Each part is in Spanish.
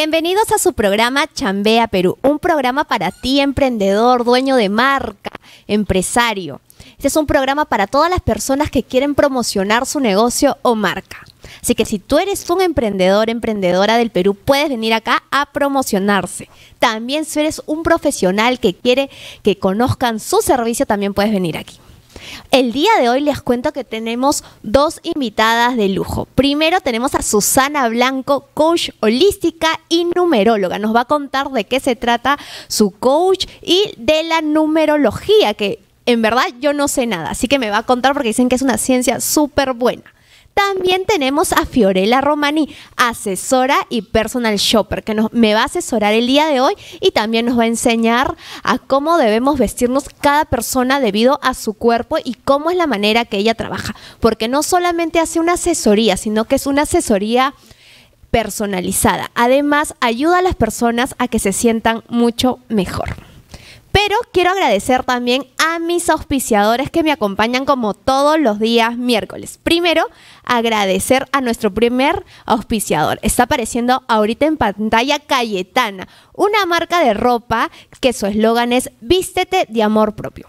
Bienvenidos a su programa Chambea Perú, un programa para ti emprendedor, dueño de marca, empresario. Este es un programa para todas las personas que quieren promocionar su negocio o marca. Así que si tú eres un emprendedor, emprendedora del Perú, puedes venir acá a promocionarse. También si eres un profesional que quiere que conozcan su servicio, también puedes venir aquí. El día de hoy les cuento que tenemos dos invitadas de lujo. Primero tenemos a Susana Blanco, coach holística y numeróloga. Nos va a contar de qué se trata su coach y de la numerología, que en verdad yo no sé nada, así que me va a contar porque dicen que es una ciencia súper buena. También tenemos a Fiorella Romani, asesora y personal shopper, que nos, me va a asesorar el día de hoy y también nos va a enseñar a cómo debemos vestirnos cada persona debido a su cuerpo y cómo es la manera que ella trabaja. Porque no solamente hace una asesoría, sino que es una asesoría personalizada. Además, ayuda a las personas a que se sientan mucho mejor. Pero quiero agradecer también a mis auspiciadores que me acompañan como todos los días miércoles. Primero, agradecer a nuestro primer auspiciador. Está apareciendo ahorita en pantalla Cayetana, una marca de ropa que su eslogan es Vístete de amor propio.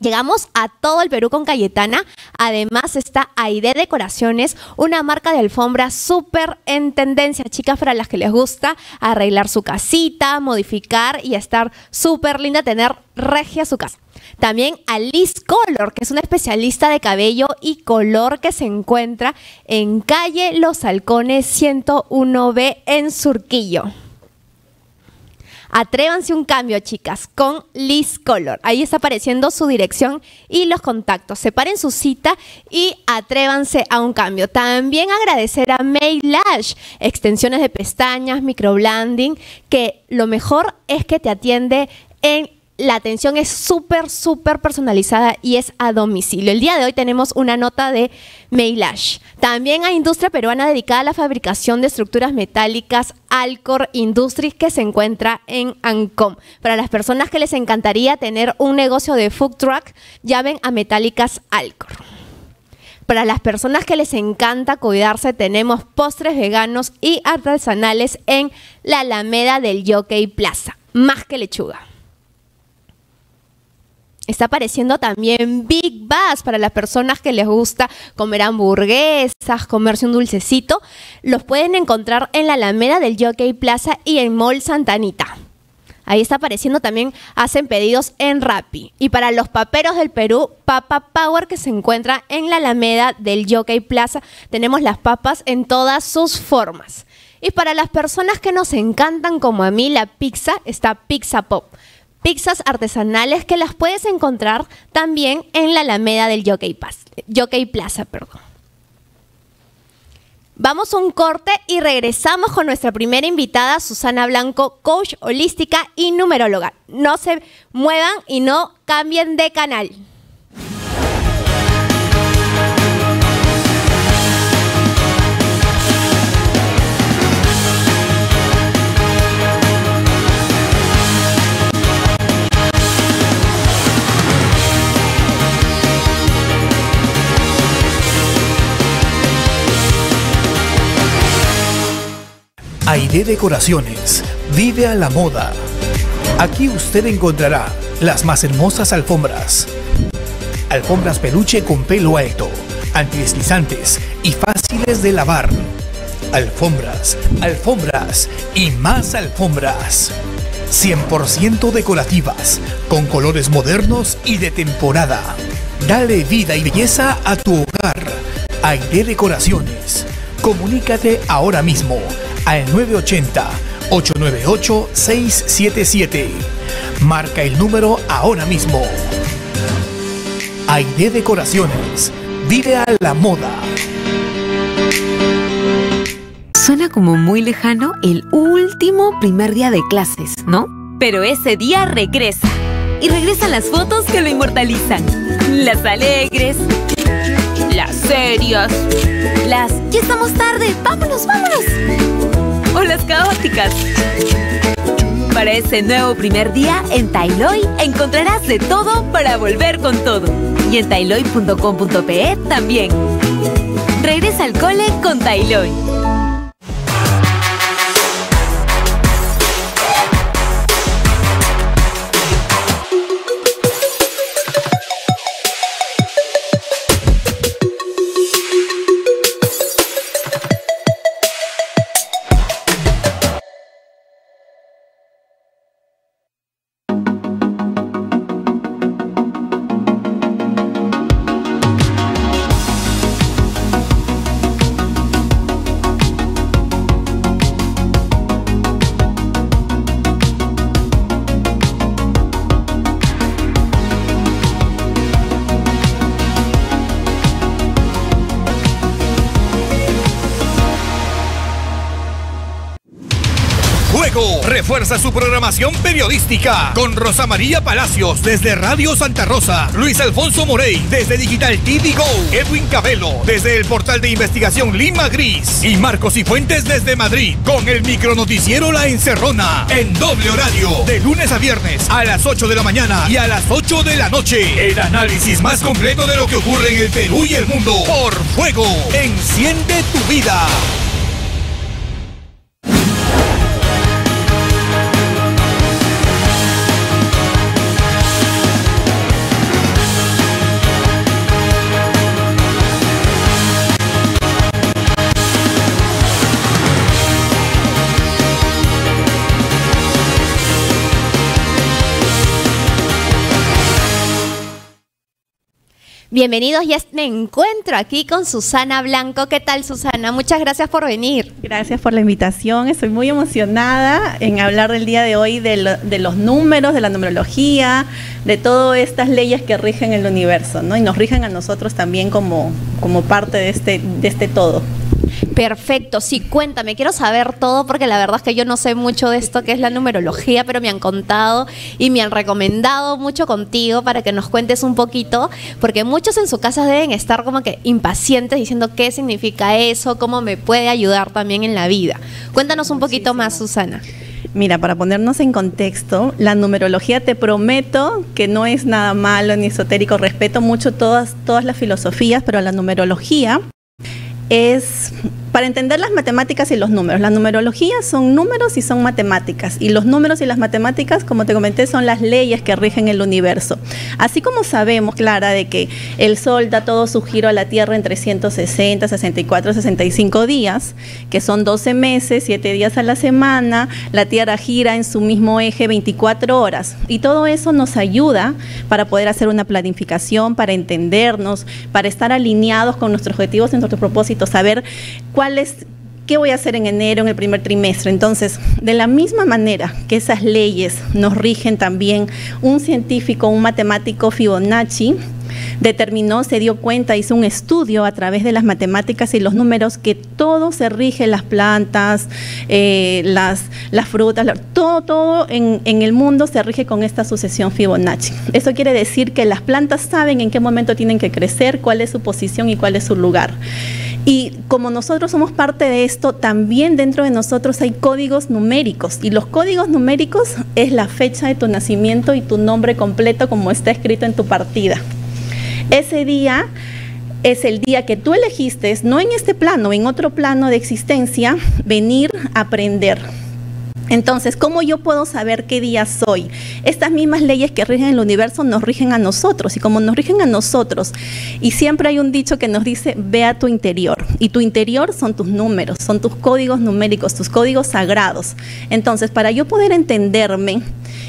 Llegamos a todo el Perú con Cayetana. Además está Aide Decoraciones, una marca de alfombra súper en tendencia, chicas, para las que les gusta arreglar su casita, modificar y estar súper linda, tener regia su casa. También Alice Color, que es una especialista de cabello y color que se encuentra en calle Los Halcones 101B en Surquillo. Atrévanse un cambio, chicas, con Liz Color. Ahí está apareciendo su dirección y los contactos. Separen su cita y atrévanse a un cambio. También agradecer a May Lash, extensiones de pestañas, microblending, que lo mejor es que te atiende en la atención es súper, súper personalizada y es a domicilio. El día de hoy tenemos una nota de Meilash. También hay industria peruana dedicada a la fabricación de estructuras metálicas, Alcor Industries, que se encuentra en Ancom. Para las personas que les encantaría tener un negocio de food truck, llamen a Metálicas Alcor. Para las personas que les encanta cuidarse, tenemos postres veganos y artesanales en la Alameda del Jockey Plaza. Más que lechuga. Está apareciendo también Big Bass para las personas que les gusta comer hamburguesas, comerse un dulcecito. Los pueden encontrar en la Alameda del Jockey Plaza y en Mall Santanita. Ahí está apareciendo también, hacen pedidos en Rappi. Y para los paperos del Perú, Papa Power, que se encuentra en la Alameda del Jockey Plaza, tenemos las papas en todas sus formas. Y para las personas que nos encantan, como a mí, la pizza, está Pizza Pop pizzas artesanales que las puedes encontrar también en la Alameda del Jockey, Jockey Plaza. Perdón. Vamos a un corte y regresamos con nuestra primera invitada, Susana Blanco, coach holística y numeróloga. No se muevan y no cambien de canal. Aide Decoraciones. Vive a la moda. Aquí usted encontrará las más hermosas alfombras. Alfombras peluche con pelo alto, antideslizantes y fáciles de lavar. Alfombras, alfombras y más alfombras. 100% decorativas, con colores modernos y de temporada. Dale vida y belleza a tu hogar. Aide Decoraciones. Comunícate ahora mismo al 980-898-677. Marca el número ahora mismo. Aide Decoraciones. Vive a la moda. Suena como muy lejano el último primer día de clases, ¿no? Pero ese día regresa. Y regresan las fotos que lo inmortalizan. Las alegres. Las serias. Las... Ya estamos tarde. Vámonos, vámonos o las caóticas. Para ese nuevo primer día en Tailoy encontrarás de todo para volver con todo. Y en tailoy.com.pe también. Regresa al cole con Tailoy. Refuerza su programación periodística con Rosa María Palacios desde Radio Santa Rosa, Luis Alfonso Morey desde Digital TV Go, Edwin Cabelo desde el portal de investigación Lima Gris y Marcos y Fuentes desde Madrid con el micronoticiero La Encerrona en doble horario de lunes a viernes a las 8 de la mañana y a las 8 de la noche. El análisis más completo de lo que ocurre en el Perú y el mundo por fuego. Enciende tu vida. Bienvenidos, ya me encuentro aquí con Susana Blanco. ¿Qué tal, Susana? Muchas gracias por venir. Gracias por la invitación. Estoy muy emocionada en hablar del día de hoy de, de los números, de la numerología, de todas estas leyes que rigen el universo, ¿no? Y nos rigen a nosotros también como, como parte de este, de este todo. Perfecto, sí, cuéntame, quiero saber todo porque la verdad es que yo no sé mucho de esto que es la numerología, pero me han contado y me han recomendado mucho contigo para que nos cuentes un poquito, porque muchos en su casa deben estar como que impacientes diciendo qué significa eso, cómo me puede ayudar también en la vida. Cuéntanos un poquito más, Susana. Mira, para ponernos en contexto, la numerología te prometo que no es nada malo ni esotérico. Respeto mucho todas, todas las filosofías, pero la numerología es para entender las matemáticas y los números. La numerología son números y son matemáticas. Y los números y las matemáticas, como te comenté, son las leyes que rigen el universo. Así como sabemos, Clara, de que el Sol da todo su giro a la Tierra en 360, 64, 65 días, que son 12 meses, 7 días a la semana, la Tierra gira en su mismo eje 24 horas. Y todo eso nos ayuda para poder hacer una planificación, para entendernos, para estar alineados con nuestros objetivos y nuestros propósitos, saber cuál qué voy a hacer en enero, en el primer trimestre. Entonces, de la misma manera que esas leyes nos rigen también, un científico, un matemático Fibonacci, determinó, se dio cuenta, hizo un estudio a través de las matemáticas y los números que todo se rige, las plantas, eh, las, frutas, todo, todo en el mundo se rige con esta sucesión Fibonacci. Eso quiere decir que las plantas saben en qué momento tienen que crecer, cuál es su posición y cuál es su lugar. Y como nosotros somos parte de esto, también dentro de nosotros hay códigos numéricos. Y los códigos numéricos es la fecha de tu nacimiento y tu nombre completo como está escrito en tu partida. Ese día es el día que tú elegiste, no en este plano, en otro plano de existencia, venir a aprender entonces, ¿cómo yo puedo saber qué día soy? Estas mismas leyes que rigen el universo nos rigen a nosotros y como nos rigen a nosotros, y siempre hay un dicho que nos dice, ve a tu interior, y tu interior son tus números, son tus códigos numéricos, tus códigos sagrados. Entonces, para yo poder entenderme,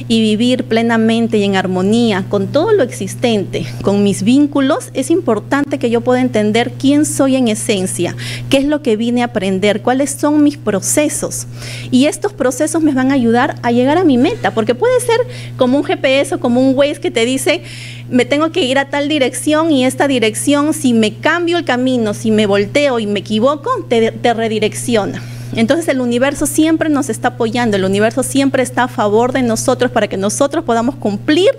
y vivir plenamente y en armonía con todo lo existente, con mis vínculos, es importante que yo pueda entender quién soy en esencia, qué es lo que vine a aprender, cuáles son mis procesos. Y estos procesos me van a ayudar a llegar a mi meta, porque puede ser como un GPS o como un Waze que te dice, me tengo que ir a tal dirección y esta dirección, si me cambio el camino, si me volteo y me equivoco, te, te redirecciona. Entonces el universo siempre nos está apoyando, el universo siempre está a favor de nosotros para que nosotros podamos cumplir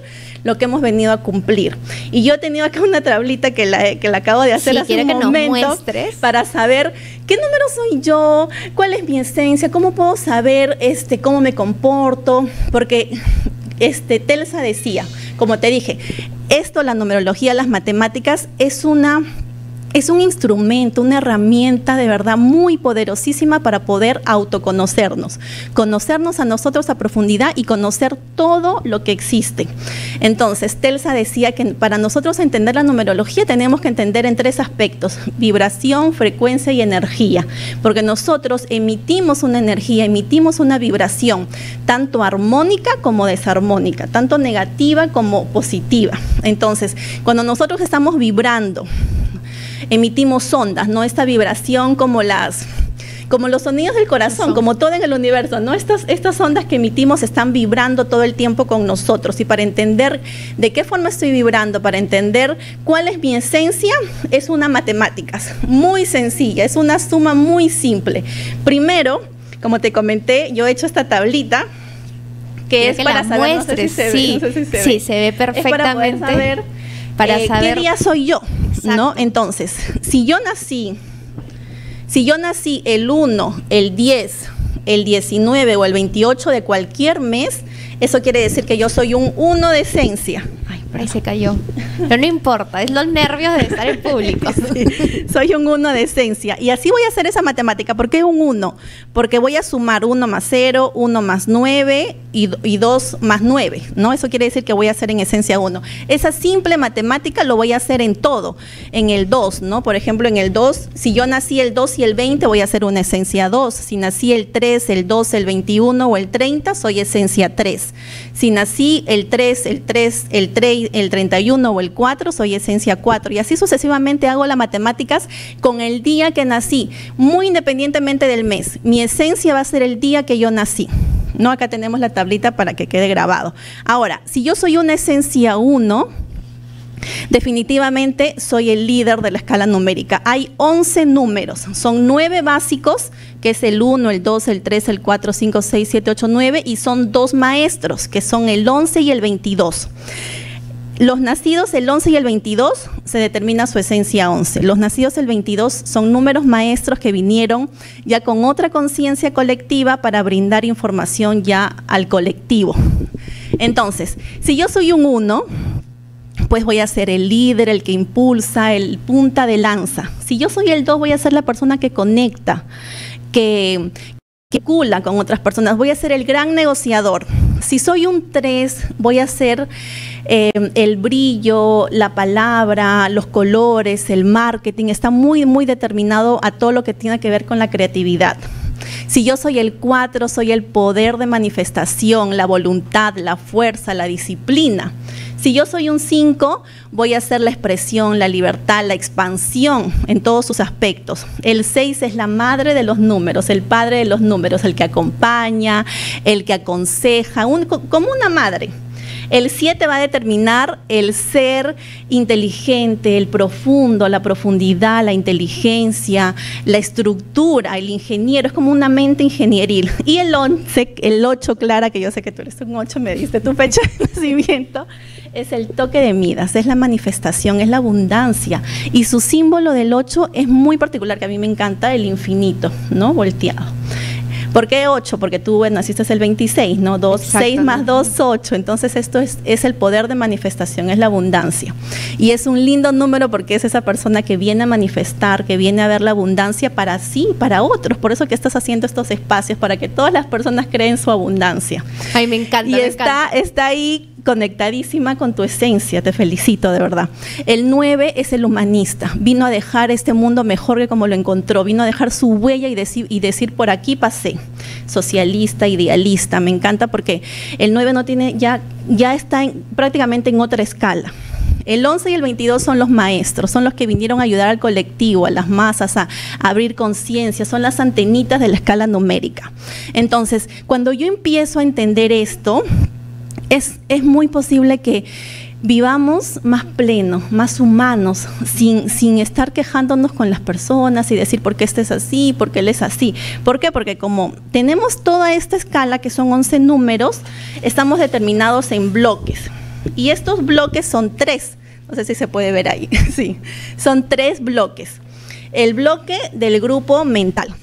lo que hemos venido a cumplir. Y yo he tenido acá una tablita que la, que la acabo de hacer hace un momento para saber qué número soy yo, cuál es mi esencia, cómo puedo saber este, cómo me comporto, porque este, Telsa decía, como te dije, esto, la numerología, las matemáticas, es una es un instrumento, una herramienta de verdad muy poderosísima para poder autoconocernos, conocernos a nosotros a profundidad y conocer todo lo que existe. Entonces, Telsa decía que para nosotros entender la numerología tenemos que entender en tres aspectos, vibración, frecuencia y energía, porque nosotros emitimos una energía, emitimos una vibración, tanto armónica como desarmónica, tanto negativa como positiva. Entonces, cuando nosotros estamos vibrando, emitimos ondas, ¿no? Esta vibración como las como los sonidos del corazón, como todo en el universo, ¿no? Estas, estas ondas que emitimos están vibrando todo el tiempo con nosotros y para entender de qué forma estoy vibrando, para entender cuál es mi esencia, es una matemáticas muy sencilla, es una suma muy simple. Primero, como te comenté, yo he hecho esta tablita que es para saber, no sé si se sí, ve, no sé si se sí, ve. se ve Es para poder perfectamente. saber, para eh, saber- qué día soy yo, Exacto. ¿no? Entonces, si yo nací, si yo nací el 1, el 10, el 19 o el 28 de cualquier mes, eso quiere decir que yo soy un 1 de esencia. Ay, Ahí se cayó. Pero no importa, es los nervios de estar en público. Sí, soy un 1 de esencia. Y así voy a hacer esa matemática. ¿Por qué un 1? Porque voy a sumar 1 más 0, 1 más 9 y, 2 más 9. ¿no? Eso quiere decir que voy a hacer en esencia 1. Esa simple matemática lo voy a hacer en todo. En el 2, ¿no? Por ejemplo, en el 2, si yo nací el 2 y el 20, voy a hacer una esencia 2. Si nací el 3, el 2, el 21 o el 30, soy esencia 3. Si nací el 3, el 3, el 3, el 31 o el 4, soy esencia 4. Y así sucesivamente hago las matemáticas con el día que nací, muy independientemente del mes. Mi esencia va a ser el día que yo nací. No, acá tenemos la tablita para que quede grabado. Ahora, si yo soy una esencia 1, Definitivamente soy el líder de la escala numérica. Hay 11 números, son 9 básicos, que es el 1, el 2, el 3, el 4, 5, 6, 7, 8, 9, y son dos maestros, que son el 11 y el 22. Los nacidos el 11 y el 22 se determina su esencia 11. Los nacidos el 22 son números maestros que vinieron ya con otra conciencia colectiva para brindar información ya al colectivo. Entonces, si yo soy un 1, pues voy a ser el líder, el que impulsa, el punta de lanza. Si yo soy el 2, voy a ser la persona que conecta, que, que cula con otras personas. Voy a ser el gran negociador. Si soy un 3, voy a ser eh, el brillo, la palabra, los colores, el marketing. Está muy, muy determinado a todo lo que tiene que ver con la creatividad. Si yo soy el 4, soy el poder de manifestación, la voluntad, la fuerza, la disciplina. Si yo soy un 5, voy a hacer la expresión, la libertad, la expansión en todos sus aspectos. El 6 es la madre de los números, el padre de los números, el que acompaña, el que aconseja, un- como una madre. El 7 va a determinar el ser inteligente, el profundo, la profundidad, la inteligencia, la estructura, el ingeniero, es como una mente ingenieril. Y el 11, el 8, Clara, que yo sé que tú eres un 8, me diste tu fecha de nacimiento, es el toque de Midas, es la manifestación, es la abundancia. Y su símbolo del 8 es muy particular, que a mí me encanta, el infinito, ¿no? Volteado. ¿Por qué 8? Porque tú bueno, naciste el 26, ¿no? 2, 6 más 2, 8. Entonces esto es, es el poder de manifestación, es la abundancia. Y es un lindo número porque es esa persona que viene a manifestar, que viene a ver la abundancia para sí, para otros. Por eso que estás haciendo estos espacios, para que todas las personas creen su abundancia. Ay, me encanta. Y me está, encanta. está ahí conectadísima con tu esencia, te felicito de verdad. El 9 es el humanista, vino a dejar este mundo mejor que como lo encontró, vino a dejar su huella y decir, y decir por aquí pasé. Socialista, idealista, me encanta porque el 9 no tiene, ya, ya está en- prácticamente en otra escala. El 11 y el 22 son los maestros, son los que vinieron a ayudar al colectivo, a las masas, a abrir conciencia, son las antenitas de la escala numérica. Entonces, cuando yo empiezo a entender esto, es, muy posible que vivamos más plenos, más humanos, sin, sin estar quejándonos con las personas y decir por qué este es así, por qué él es así. ¿Por qué? Porque como tenemos toda esta escala, que son 11 números, estamos determinados en bloques. Y estos bloques son tres. No sé si se puede ver ahí. Sí, son tres bloques. El bloque del grupo mental,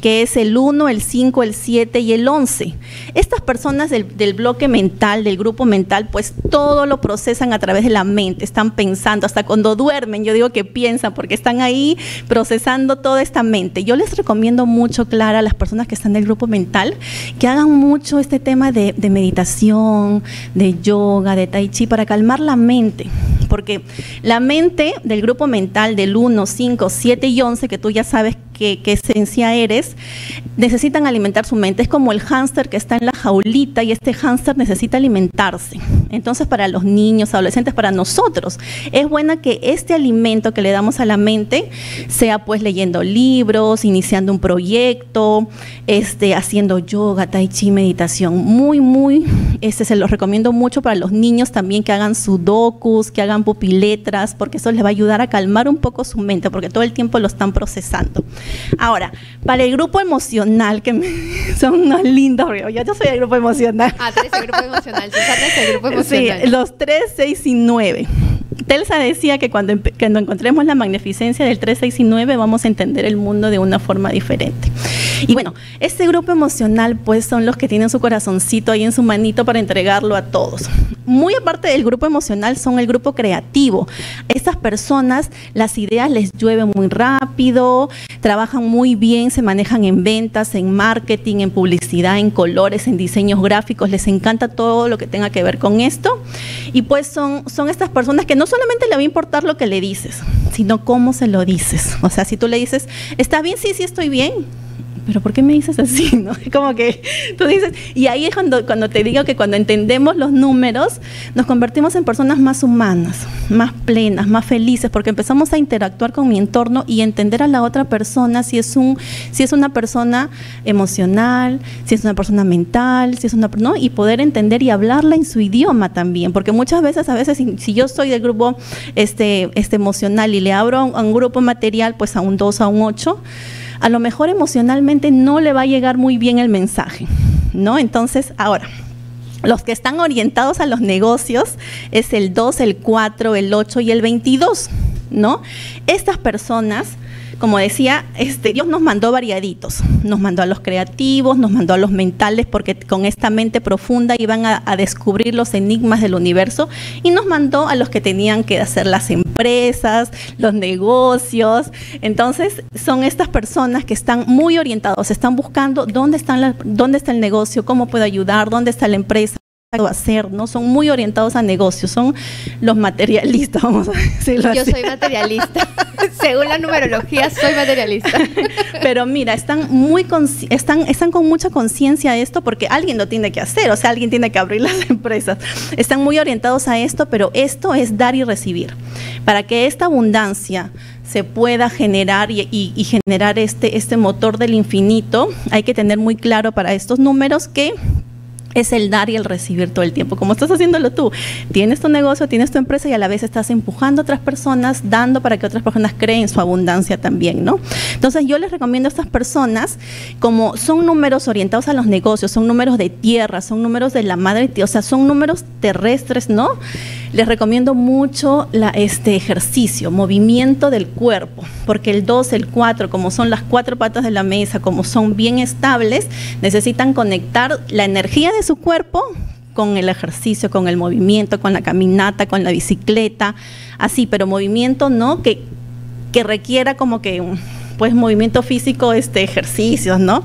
que es el 1, el 5, el 7 y el 11. Estas personas del, bloque mental, del grupo mental, pues todo lo procesan a través de la mente, están pensando, hasta cuando duermen, yo digo que piensan, porque están ahí procesando toda esta mente. Yo les recomiendo mucho, Clara, a las personas que están del grupo mental, que hagan mucho este tema de, de meditación, de yoga, de tai chi, para calmar la mente. Porque la mente del grupo mental del 1, 5, 7 y 11, que tú ya sabes qué, esencia eres, necesitan alimentar su mente. Es como el hámster que está en la jaulita y este hámster necesita alimentarse. Entonces, para los niños, adolescentes, para nosotros, es buena que este alimento que le damos a la mente sea pues leyendo libros, iniciando un proyecto, este, haciendo yoga, tai chi, meditación. Muy, muy, este se los recomiendo mucho para los niños también que hagan sudokus, que hagan pupiletras, porque eso les va a ayudar a calmar un poco su mente, porque todo el tiempo lo están procesando. Ahora, para el grupo emocional, que son unos lindos, yo, yo soy el grupo emocional. Ah, tú eres el grupo emocional, es el grupo emocional. Sí, los 3, 6 y 9. Telsa decía que cuando, cuando encontremos la magnificencia del 3, 6 y 9 vamos a entender el mundo de una forma diferente. Y bueno, este grupo emocional pues son los que tienen su corazoncito ahí en su manito para entregarlo a todos. Muy aparte del grupo emocional son el grupo creativo. Estas personas las ideas les llueven muy rápido, trabajan muy bien, se manejan en ventas, en marketing, en publicidad, en colores, en diseños gráficos, les encanta todo lo que tenga que ver con esto. Y pues son, son estas personas que no solamente le va a importar lo que le dices, sino cómo se lo dices. O sea, si tú le dices, está bien, sí, sí estoy bien, pero ¿por qué me dices así? ¿no? Como que tú dices, y ahí es cuando, cuando te digo que cuando entendemos los números, nos convertimos en personas más humanas, más plenas, más felices, porque empezamos a interactuar con mi entorno y entender a la otra persona si es, un, si es una persona emocional, si es una persona mental, si es una, ¿no? Y poder entender y hablarla en su idioma también, porque muchas veces, a veces, si, yo soy del grupo este, este emocional y le abro a un, a un grupo material, pues a un 2, a un 8, a lo mejor emocionalmente no le va a llegar muy bien el mensaje, ¿no? Entonces, ahora, los que están orientados a los negocios es el 2, el 4, el 8 y el 22, ¿no? Estas personas como decía, este, Dios nos mandó variaditos, nos mandó a los creativos, nos mandó a los mentales, porque con esta mente profunda iban a, a, descubrir los enigmas del universo, y nos mandó a los que tenían que hacer las empresas, los negocios. Entonces, son estas personas que están muy orientados, están buscando dónde, están dónde está el negocio, cómo puedo ayudar, dónde está la empresa hacer, ¿no? Son muy orientados a negocios, son los materialistas, vamos a decirlo Yo así. soy materialista. Según la numerología, soy materialista. Pero mira, están muy están, están con mucha conciencia de esto porque alguien lo tiene que hacer, o sea, alguien tiene que abrir las empresas. Están muy orientados a esto, pero esto es dar y recibir. Para que esta abundancia se pueda generar y, y, y generar este, este motor del infinito, hay que tener muy claro para estos números que es el dar y el recibir todo el tiempo, como estás haciéndolo tú. Tienes tu negocio, tienes tu empresa y a la vez estás empujando a otras personas, dando para que otras personas creen su abundancia también, ¿no? Entonces yo les recomiendo a estas personas, como son números orientados a los negocios, son números de tierra, son números de la madre, o sea, son números terrestres, ¿no? Les recomiendo mucho la, este ejercicio, movimiento del cuerpo, porque el 2, el 4, como son las cuatro patas de la mesa, como son bien estables, necesitan conectar la energía de su cuerpo con el ejercicio, con el movimiento, con la caminata, con la bicicleta, así, pero movimiento no que, que requiera como que pues movimiento físico, este ejercicios, ¿no?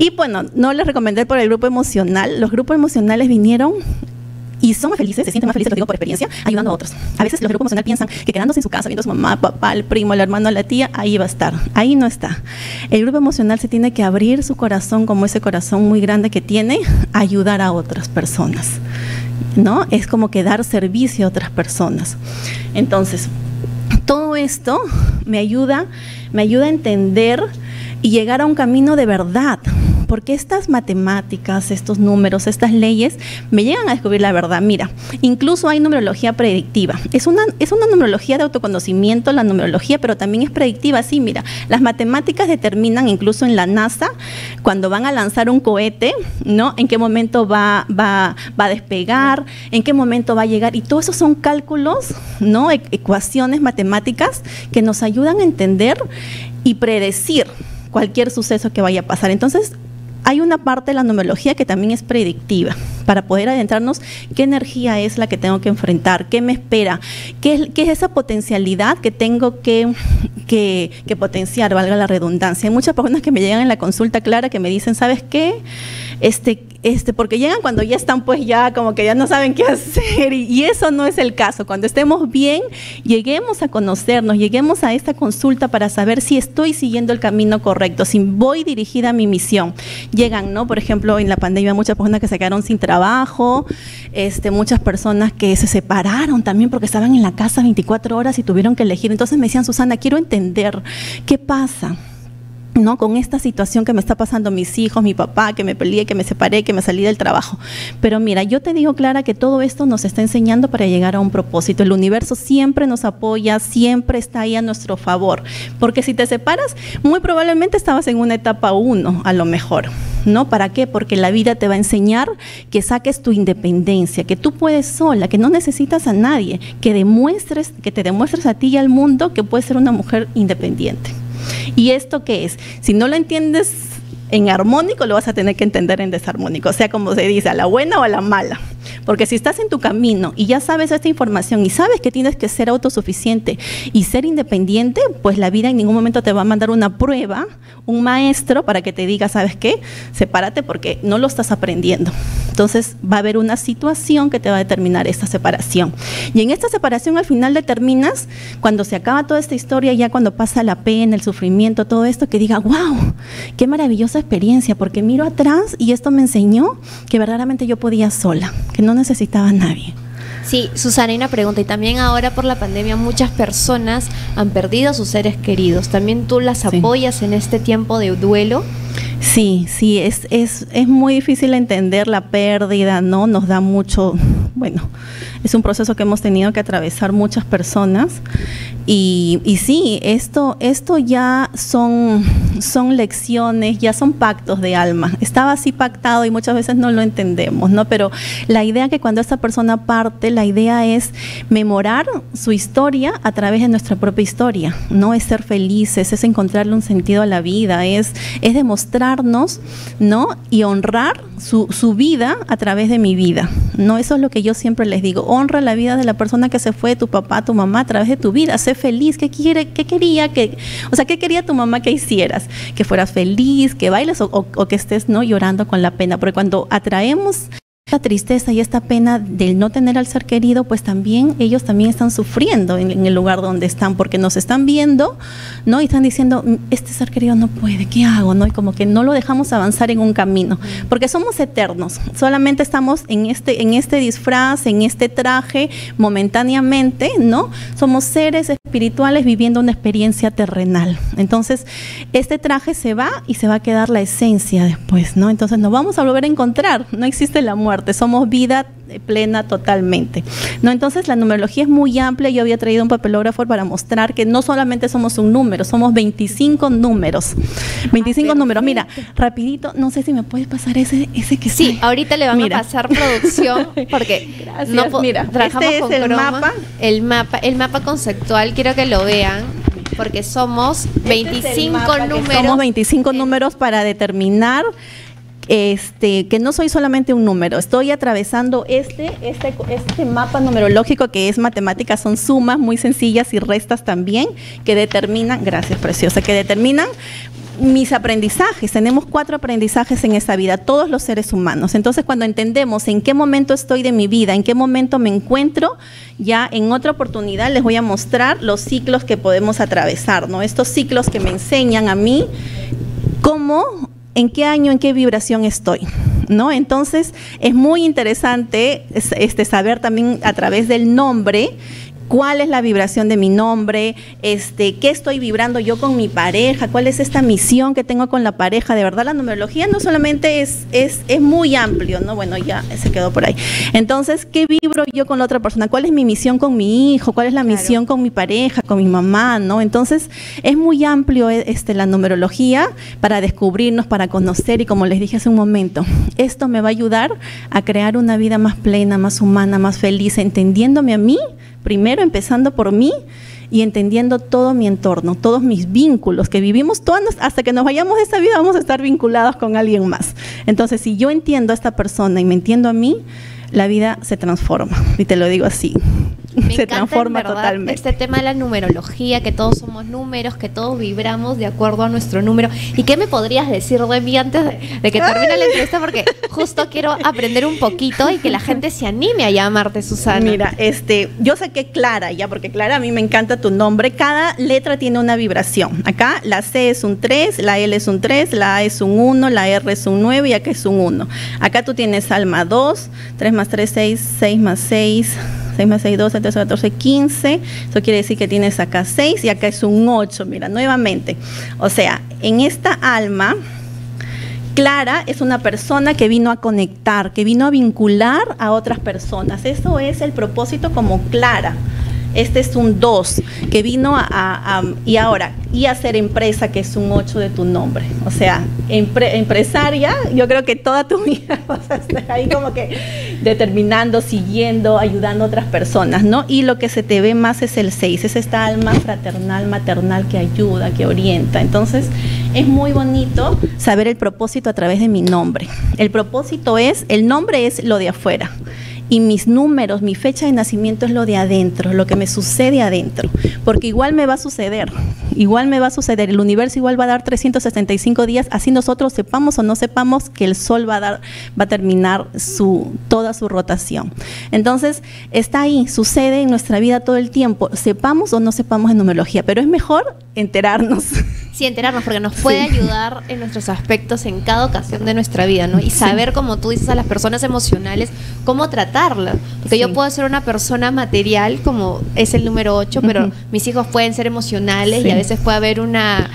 Y bueno, no les recomendé por el grupo emocional. Los grupos emocionales vinieron y son más felices, se sienten más felices, lo digo por experiencia, ayudando a otros. A veces los grupos emocionales piensan que quedándose en su casa, viendo a su mamá, papá, el primo, el hermano, la tía, ahí va a estar. Ahí no está. El grupo emocional se tiene que abrir su corazón como ese corazón muy grande que tiene, ayudar a otras personas. ¿No? Es como que dar servicio a otras personas. Entonces, todo esto me ayuda, me ayuda a entender y llegar a un camino de verdad, porque estas matemáticas, estos números, estas leyes me llegan a descubrir la verdad. Mira, incluso hay numerología predictiva. Es una, es una numerología de autoconocimiento, la numerología, pero también es predictiva. Sí, mira, las matemáticas determinan incluso en la NASA, cuando van a lanzar un cohete, ¿no? En qué momento va, va, va a despegar, en qué momento va a llegar. Y todo eso son cálculos, ¿no? E ecuaciones matemáticas que nos ayudan a entender y predecir cualquier suceso que vaya a pasar. Entonces, hay una parte de la numerología que también es predictiva, para poder adentrarnos qué energía es la que tengo que enfrentar, qué me espera, qué es, qué es esa potencialidad que tengo que, que, que, potenciar, valga la redundancia. Hay muchas personas que me llegan en la consulta clara que me dicen, ¿sabes qué? Este, este, porque llegan cuando ya están pues ya como que ya no saben qué hacer y, y, eso no es el caso. Cuando estemos bien, lleguemos a conocernos, lleguemos a esta consulta para saber si estoy siguiendo el camino correcto, si voy dirigida a mi misión. Llegan, ¿no? Por ejemplo, en la pandemia muchas personas que se quedaron sin trabajo, este, muchas personas que se separaron también porque estaban en la casa 24 horas y tuvieron que elegir. Entonces me decían, Susana, quiero entender qué pasa ¿no? Con esta situación que me está pasando mis hijos, mi papá, que me peleé, que me separé, que me salí del trabajo. Pero mira, yo te digo, Clara, que todo esto nos está enseñando para llegar a un propósito. El universo siempre nos apoya, siempre está ahí a nuestro favor. Porque si te separas, muy probablemente estabas en una etapa uno, a lo mejor. ¿No? ¿Para qué? Porque la vida te va a enseñar que saques tu independencia, que tú puedes sola, que no necesitas a nadie, que demuestres, que te demuestres a ti y al mundo que puedes ser una mujer independiente. ¿Y esto qué es? Si no lo entiendes en armónico, lo vas a tener que entender en desarmónico, o sea, como se dice, a la buena o a la mala. Porque si estás en tu camino y ya sabes esta información y sabes que tienes que ser autosuficiente y ser independiente, pues la vida en ningún momento te va a mandar una prueba, un maestro para que te diga, ¿sabes qué? Sepárate porque no lo estás aprendiendo. Entonces va a haber una situación que te va a determinar esta separación. Y en esta separación al final determinas, cuando se acaba toda esta historia, ya cuando pasa la pena, el sufrimiento, todo esto, que diga, wow, qué maravillosa experiencia, porque miro atrás y esto me enseñó que verdaderamente yo podía sola, que no necesitaba a nadie. Sí, Susana, hay una pregunta. Y también ahora por la pandemia muchas personas han perdido a sus seres queridos. ¿También tú las apoyas en este tiempo de duelo? Sí, sí, es, es, es muy difícil entender la pérdida, ¿no? Nos da mucho, bueno, es un proceso que hemos tenido que atravesar muchas personas. Y, y sí, esto, esto ya son, son lecciones, ya son pactos de alma. Estaba así pactado y muchas veces no lo entendemos, ¿no? Pero la idea que cuando esta persona parte, la idea es memorar su historia a través de nuestra propia historia, ¿no? Es ser felices, es encontrarle un sentido a la vida, es, es demostrarnos, ¿no? Y honrar su, su vida a través de mi vida, ¿no? Eso es lo que yo siempre les digo honra la vida de la persona que se fue, tu papá, tu mamá, a través de tu vida. Sé feliz. ¿Qué, quiere, qué quería? Que, o sea, ¿qué quería tu mamá que hicieras? Que fueras feliz, que bailes o, o que estés no llorando con la pena. Porque cuando atraemos esta tristeza y esta pena del no tener al ser querido, pues también ellos también están sufriendo en, el lugar donde están, porque nos están viendo, ¿no? Y están diciendo, mm, este ser querido no puede, ¿qué hago? ¿no? Y como que no lo dejamos avanzar en un camino, porque somos eternos, solamente estamos en este, en este disfraz, en este traje, momentáneamente, ¿no? Somos seres espirituales viviendo una experiencia terrenal. Entonces, este traje se va y se va a quedar la esencia después, ¿no? Entonces nos vamos a volver a encontrar, no existe la muerte somos vida plena totalmente. ¿no? Entonces la numerología es muy amplia, yo había traído un papelógrafo para mostrar que no solamente somos un número, somos 25 números. 25 ah, números. Mira, rapidito, no sé si me puedes pasar ese, ese que Sí, ahorita le van a pasar producción porque no Mira, este es el mapa. El mapa, el mapa conceptual, quiero que lo vean porque somos 25 este números. Somos 25 números para determinar este, que no soy solamente un número, estoy atravesando este, este, este mapa numerológico que es matemáticas, son sumas muy sencillas y restas también, que determinan, gracias preciosa, que determinan mis aprendizajes. Tenemos cuatro aprendizajes en esta vida, todos los seres humanos. Entonces, cuando entendemos en qué momento estoy de mi vida, en qué momento me encuentro, ya en otra oportunidad les voy a mostrar los ciclos que podemos atravesar, ¿no? Estos ciclos que me enseñan a mí cómo en qué año, en qué vibración estoy. ¿No? Entonces es muy interesante este, saber también a través del nombre cuál es la vibración de mi nombre, este, qué estoy vibrando yo con mi pareja, cuál es esta misión que tengo con la pareja. De verdad, la numerología no solamente es, es, es muy amplio, ¿no? Bueno, ya se quedó por ahí. Entonces, ¿qué vibro yo con la otra persona? ¿Cuál es mi misión con mi hijo? ¿Cuál es la misión con mi pareja, con mi mamá, ¿no? Entonces, es muy amplio eh, este, la numerología para descubrirnos, para conocer y como les dije hace un momento, esto me va a ayudar a crear una vida más plena, más humana, más feliz, entendiéndome a mí primero empezando por mí y entendiendo todo mi entorno, todos mis vínculos que vivimos, todos, hasta que nos vayamos de esta vida vamos a estar vinculados con alguien más. Entonces, si yo entiendo a esta persona y me entiendo a mí, la vida se transforma. Y te lo digo así. Se transforma totalmente. Este tema de la numerología, que todos somos números, que todos vibramos de acuerdo a nuestro número. ¿Y qué me podrías decir de mí antes de, que termine la entrevista? Porque justo quiero aprender un poquito y que la gente se anime a llamarte, Susana. Mira, este, yo sé que Clara, ya, porque Clara, a mí me encanta tu nombre. Cada letra tiene una vibración. Acá la C es un 3, la L es un 3, la A es un 1, la R es un 9 y acá es un 1. Acá tú tienes alma 2, 3 más 3, 6, 6 más 6 6 más 6, 12, 13, 14, 15. Eso quiere decir que tienes acá 6 y acá es un 8. Mira, nuevamente. O sea, en esta alma, Clara es una persona que vino a conectar, que vino a vincular a otras personas. Eso es el propósito como Clara. Este es un 2 que vino a, y ahora, y a ser empresa, que es un 8 de tu nombre. O sea, empresaria, yo creo que toda tu vida vas a estar ahí como que determinando, siguiendo, ayudando a otras personas, ¿no? Y lo que se te ve más es el 6, es esta alma fraternal, maternal que ayuda, que orienta. Entonces, es muy bonito saber el propósito a través de mi nombre. El propósito es, el nombre es lo de afuera y mis números, mi fecha de nacimiento es lo de adentro, lo que me sucede adentro, porque igual me va a suceder, igual me va a suceder, el universo igual va a dar 365 días, así nosotros sepamos o no sepamos que el sol va a dar va a terminar su toda su rotación. Entonces, está ahí, sucede en nuestra vida todo el tiempo, sepamos o no sepamos en numerología, pero es mejor enterarnos. Sí, enterarnos, porque nos puede ayudar en nuestros aspectos en cada ocasión de nuestra vida, ¿no? Y saber, como tú dices, a las personas emocionales, cómo tratarlas. Porque yo puedo ser una persona material, como es el número 8, pero mis hijos pueden ser emocionales y a veces puede haber una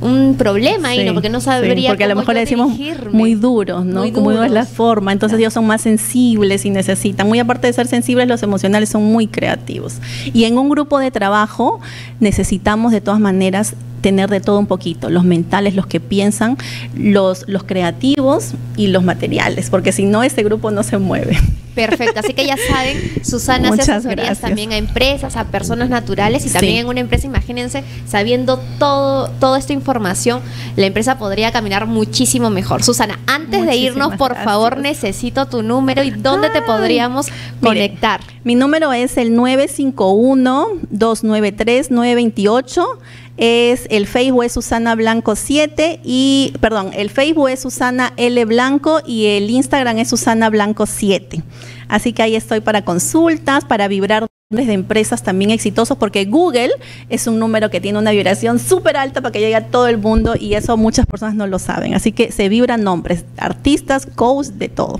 un problema ahí, ¿no? Porque no sabría Porque a lo mejor le decimos muy duros, ¿no? Como no es la forma. Entonces ellos son más sensibles y necesitan. Muy aparte de ser sensibles, los emocionales son muy creativos. Y en un grupo de trabajo necesitamos de todas maneras tener de todo un poquito, los mentales, los que piensan, los, los creativos y los materiales, porque si no, este grupo no se mueve. Perfecto, así que ya saben, Susana hace asesorías también a empresas, a personas naturales y también en una empresa, imagínense, sabiendo todo, toda esta información, la empresa podría caminar muchísimo mejor. Susana, antes de irnos, por favor, necesito tu número y dónde te podríamos conectar. Mi número es el 951 293 928 es el Facebook es Susana Blanco 7 y, perdón, el Facebook es Susana L Blanco y el Instagram es Susana Blanco 7. Así que ahí estoy para consultas, para vibrar de empresas también exitosos, porque Google es un número que tiene una vibración súper alta para que llegue a todo el mundo y eso muchas personas no lo saben. Así que se vibran nombres, artistas, coaches, de todo.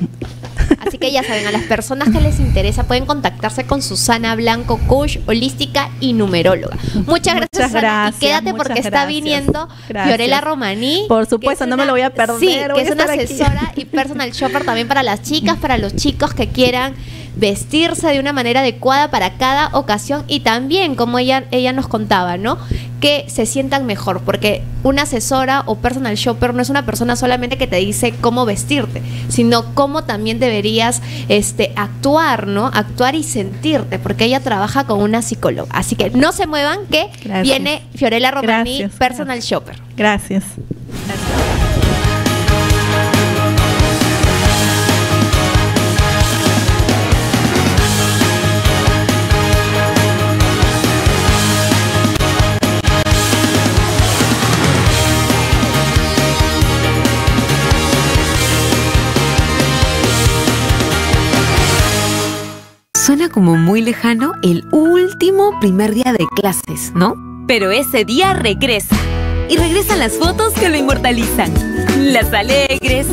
Así que ya saben, a las personas que les interesa pueden contactarse con Susana Blanco, coach holística y numeróloga. Muchas gracias, Susana. y quédate porque está viniendo Fiorella Romaní. Por supuesto, no me lo voy a perder. Sí, que es una asesora y personal shopper también para las chicas, para los chicos que quieran vestirse de una manera adecuada para cada ocasión y también, como ella, ella nos contaba, ¿no? Que se sientan mejor, porque una asesora o personal shopper no es una persona solamente que te dice cómo vestirte, sino cómo también deberías este, actuar, ¿no? Actuar y sentirte, porque ella trabaja con una psicóloga. Así que no se muevan, que viene Fiorella Romani, personal shopper. Gracias. Suena como muy lejano el último primer día de clases, ¿no? Pero ese día regresa. Y regresan las fotos que lo inmortalizan. Las alegres.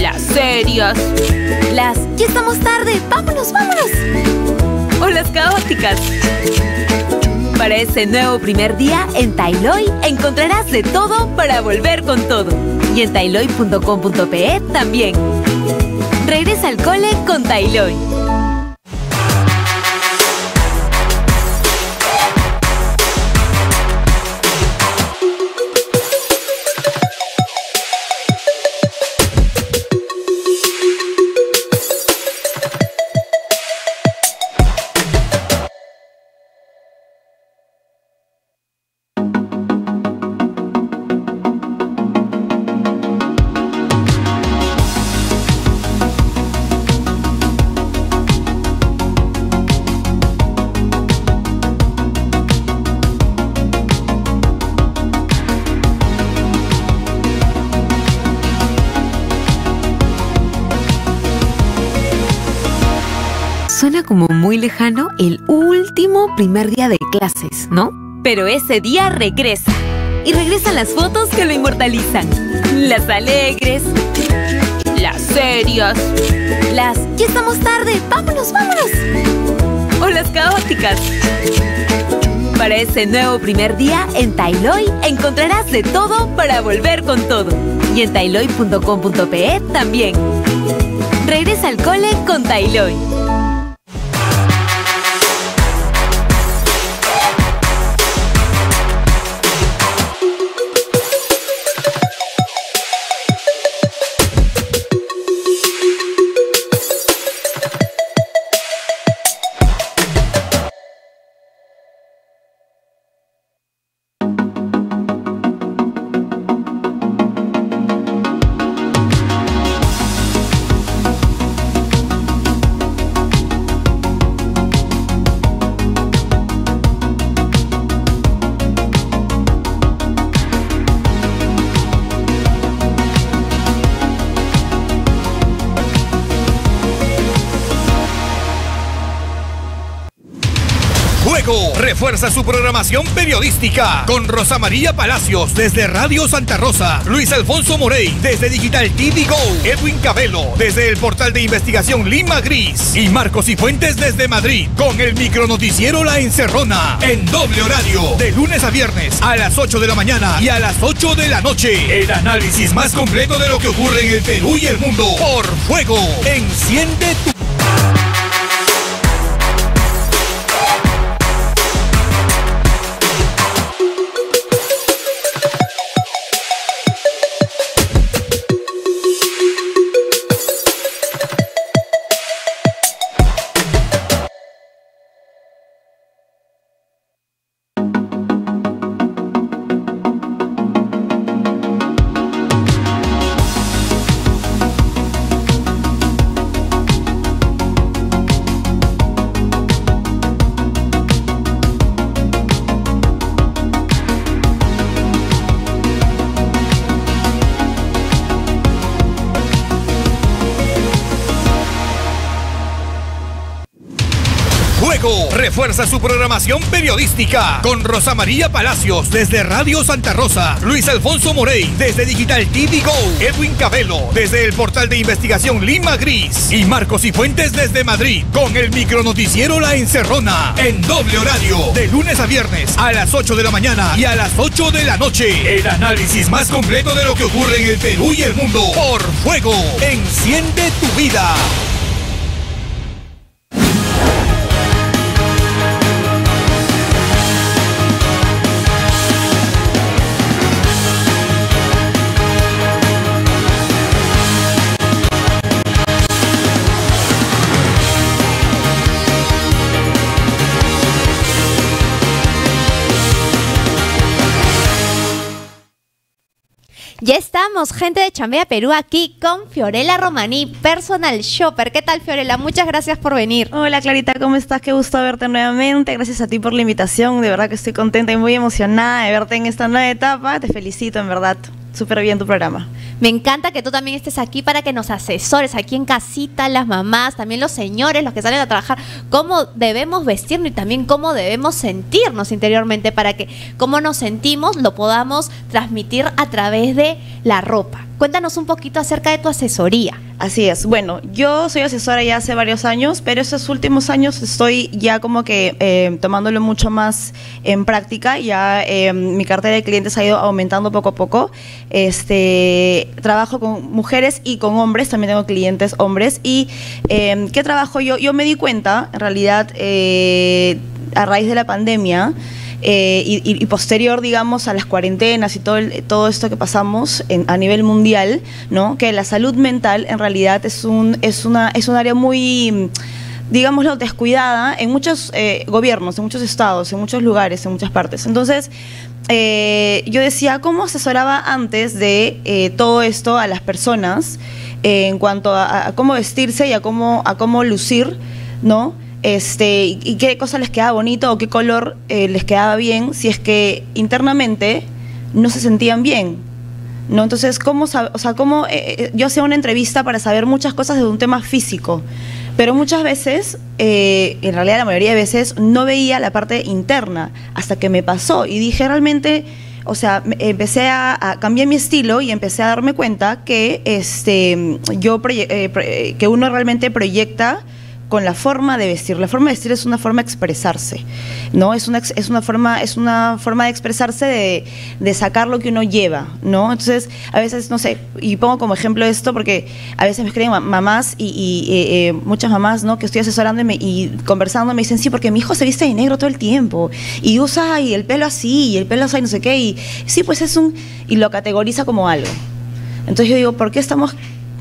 Las serias. Las ya estamos tarde, vámonos, vámonos. O las caóticas. Para ese nuevo primer día en Tailoy encontrarás de todo para volver con todo. Y en tailoy.com.pe también. Regresa al cole con Tailoy. Como muy lejano el último primer día de clases, ¿no? Pero ese día regresa. Y regresan las fotos que lo inmortalizan. Las alegres. Las serias. Las ya estamos tarde, vámonos, vámonos. O las caóticas. Para ese nuevo primer día, en Tailoy encontrarás de todo para volver con todo. Y en tailoy.com.pe también. Regresa al cole con Tailoy. Refuerza su programación periodística con Rosa María Palacios desde Radio Santa Rosa, Luis Alfonso Morey desde Digital TV Go, Edwin Cabelo desde el portal de investigación Lima Gris y Marcos y Fuentes desde Madrid con el micronoticiero La Encerrona en doble horario de lunes a viernes a las 8 de la mañana y a las 8 de la noche. El análisis más completo de lo que ocurre en el Perú y el mundo por Fuego. Enciende tu su programación periodística con Rosa María Palacios desde Radio Santa Rosa, Luis Alfonso Morey desde Digital TV Go, Edwin Cabelo desde el portal de investigación Lima Gris y Marcos y Fuentes desde Madrid con el micronoticiero La Encerrona en doble horario de lunes a viernes a las 8 de la mañana y a las 8 de la noche. El análisis más completo de lo que ocurre en el Perú y el mundo por Fuego. Enciende tu vida. Gente de Chambea Perú, aquí con Fiorella Romaní, personal shopper. ¿Qué tal, Fiorella? Muchas gracias por venir. Hola Clarita, ¿cómo estás? Qué gusto verte nuevamente. Gracias a ti por la invitación. De verdad que estoy contenta y muy emocionada de verte en esta nueva etapa. Te felicito, en verdad. Súper bien tu programa. Me encanta que tú también estés aquí para que nos asesores aquí en casita, las mamás, también los señores, los que salen a trabajar, cómo debemos vestirnos y también cómo debemos sentirnos interiormente para que cómo nos sentimos lo podamos transmitir a través de la ropa. Cuéntanos un poquito acerca de tu asesoría. Así es. Bueno, yo soy asesora ya hace varios años, pero estos últimos años estoy ya como que eh, tomándolo mucho más en práctica. Ya eh, mi cartera de clientes ha ido aumentando poco a poco. Este trabajo con mujeres y con hombres. También tengo clientes hombres. Y eh, qué trabajo yo. Yo me di cuenta, en realidad, eh, a raíz de la pandemia. Eh, y, posterior, digamos, a las cuarentenas y todo, el- todo esto que pasamos en- a nivel mundial, ¿no? Que la salud mental en realidad es un, es una, es un área muy, digámoslo, descuidada en muchos eh, gobiernos, en muchos estados, en muchos lugares, en muchas partes. Entonces, eh, yo decía, ¿cómo asesoraba antes de todo esto a las personas en cuanto a, a cómo vestirse y a cómo, a cómo lucir, ¿no? Este, y, qué cosa les quedaba bonito o qué color eh, les quedaba bien si es que internamente no se sentían bien. ¿no? Entonces, ¿cómo, o sea, cómo, eh, eh, yo hacía una entrevista para saber muchas cosas de un tema físico, pero muchas veces, en realidad la mayoría de veces, no veía la parte interna hasta que me pasó y dije realmente, o sea, empecé a, a cambiar mi estilo y empecé a darme cuenta que este, yo que uno realmente proyecta con la forma de vestir. La forma de vestir es una forma de expresarse, ¿no? Es una, es una, forma, es una forma de expresarse de, de, sacar lo que uno lleva, ¿no? Entonces, a veces, no sé, y pongo como ejemplo esto porque a veces me escriben mamás y, eh, eh, muchas mamás, ¿no? Que estoy asesorando y, conversando me dicen, sí, porque mi hijo se viste de negro todo el tiempo y usa y el pelo así y el pelo así, no sé qué, y sí, pues es un... y lo categoriza como algo. Entonces yo digo, ¿por qué estamos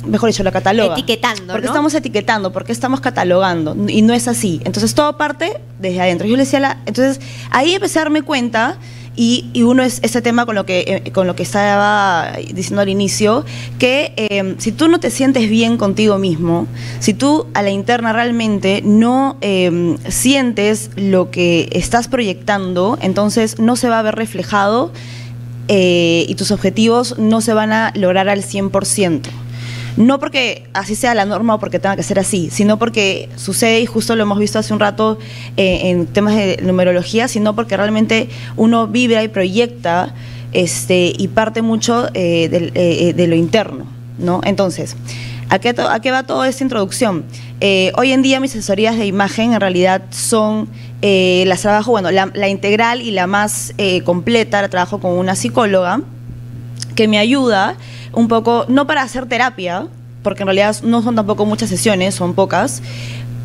mejor dicho, lo cataloga. Etiquetando. Porque estamos etiquetando, porque estamos catalogando. Y no es así. Entonces todo parte desde adentro. Yo le decía, la, entonces ahí empecé a darme cuenta. Y, uno es ese tema con lo que eh, con lo que estaba diciendo al inicio, que em, si tú no te sientes bien contigo mismo, si tú a la interna realmente no em, sientes lo que estás proyectando, entonces no se va a ver reflejado eh, y tus objetivos no se van a lograr al 100% no porque así sea la norma o porque tenga que ser así, sino porque sucede, y justo lo hemos visto hace un rato eh, en temas de numerología, sino porque realmente uno vibra y proyecta este, y parte mucho eh, eh, de, lo interno, ¿no? Entonces, ¿a qué, a qué va toda esta introducción? hoy en día mis asesorías de imagen en realidad son las trabajo, bueno, la, la, integral y la más completa la trabajo con una psicóloga que me ayuda un poco, no para hacer terapia, porque en realidad no son tampoco muchas sesiones, son pocas,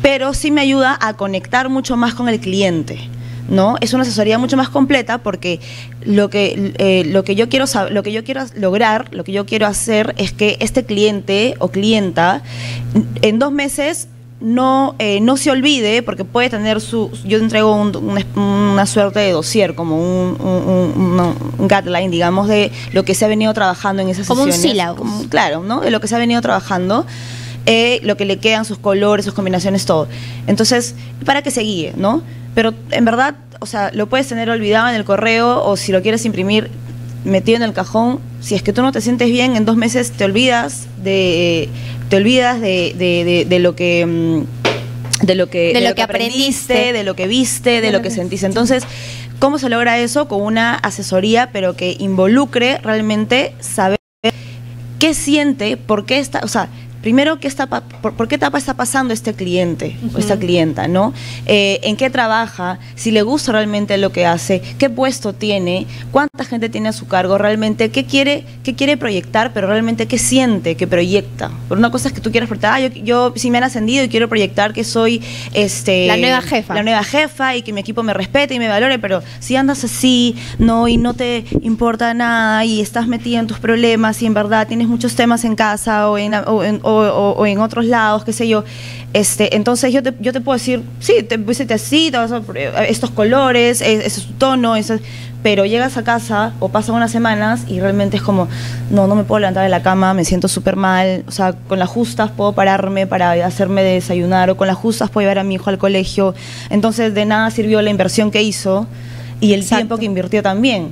pero sí me ayuda a conectar mucho más con el cliente. ¿no? Es una asesoría mucho más completa porque lo que, eh, lo, que yo quiero lo que yo quiero lograr, lo que yo quiero hacer es que este cliente o clienta en dos meses no, eh, no se olvide, porque puede tener su. Yo entrego una suerte de dossier, como un, un, guideline, digamos, de lo que se ha venido trabajando en esas como sesiones. Un sílabo. claro, ¿no? De lo que se ha venido trabajando. Eh, lo que le quedan, sus colores, sus combinaciones, todo. Entonces, para que se guíe, ¿no? Pero en verdad, o sea, lo puedes tener olvidado en el correo o si lo quieres imprimir metido en el cajón, si es que tú no te sientes bien, en dos meses te olvidas de te olvidas de, de, lo que mm, de lo que, de lo, que, aprendiste, de lo que viste, de, lo que sentiste. Entonces, ¿cómo se logra eso? Con una asesoría, pero que involucre realmente saber qué siente, por qué está, o sea, primero, ¿qué está, por, qué etapa está pasando este cliente o esta clienta? ¿no? Eh, ¿En qué trabaja? Si le gusta realmente lo que hace, qué puesto tiene, cuánta gente tiene a su cargo, realmente qué quiere, qué quiere proyectar, pero realmente qué siente que proyecta. Por una cosa es que tú quieras proyectar, ah, yo, yo si me han ascendido y quiero proyectar que soy este, la nueva jefa. La nueva jefa y que mi equipo me respete y me valore, pero si andas así, no, y no te importa nada y estás metida en tus problemas y en verdad tienes muchos temas en casa o en, o, en otros lados, qué sé yo. Este, entonces yo te, yo te puedo decir, sí, te pusiste así, estos colores, ese es tu tono, pero llegas a casa o pasan unas semanas y realmente es como, no, no me puedo levantar de la cama, me siento súper mal, o sea, con las justas puedo pararme para hacerme desayunar o con las justas puedo llevar a mi hijo al colegio, entonces de nada sirvió la inversión que hizo y el tiempo que invirtió también.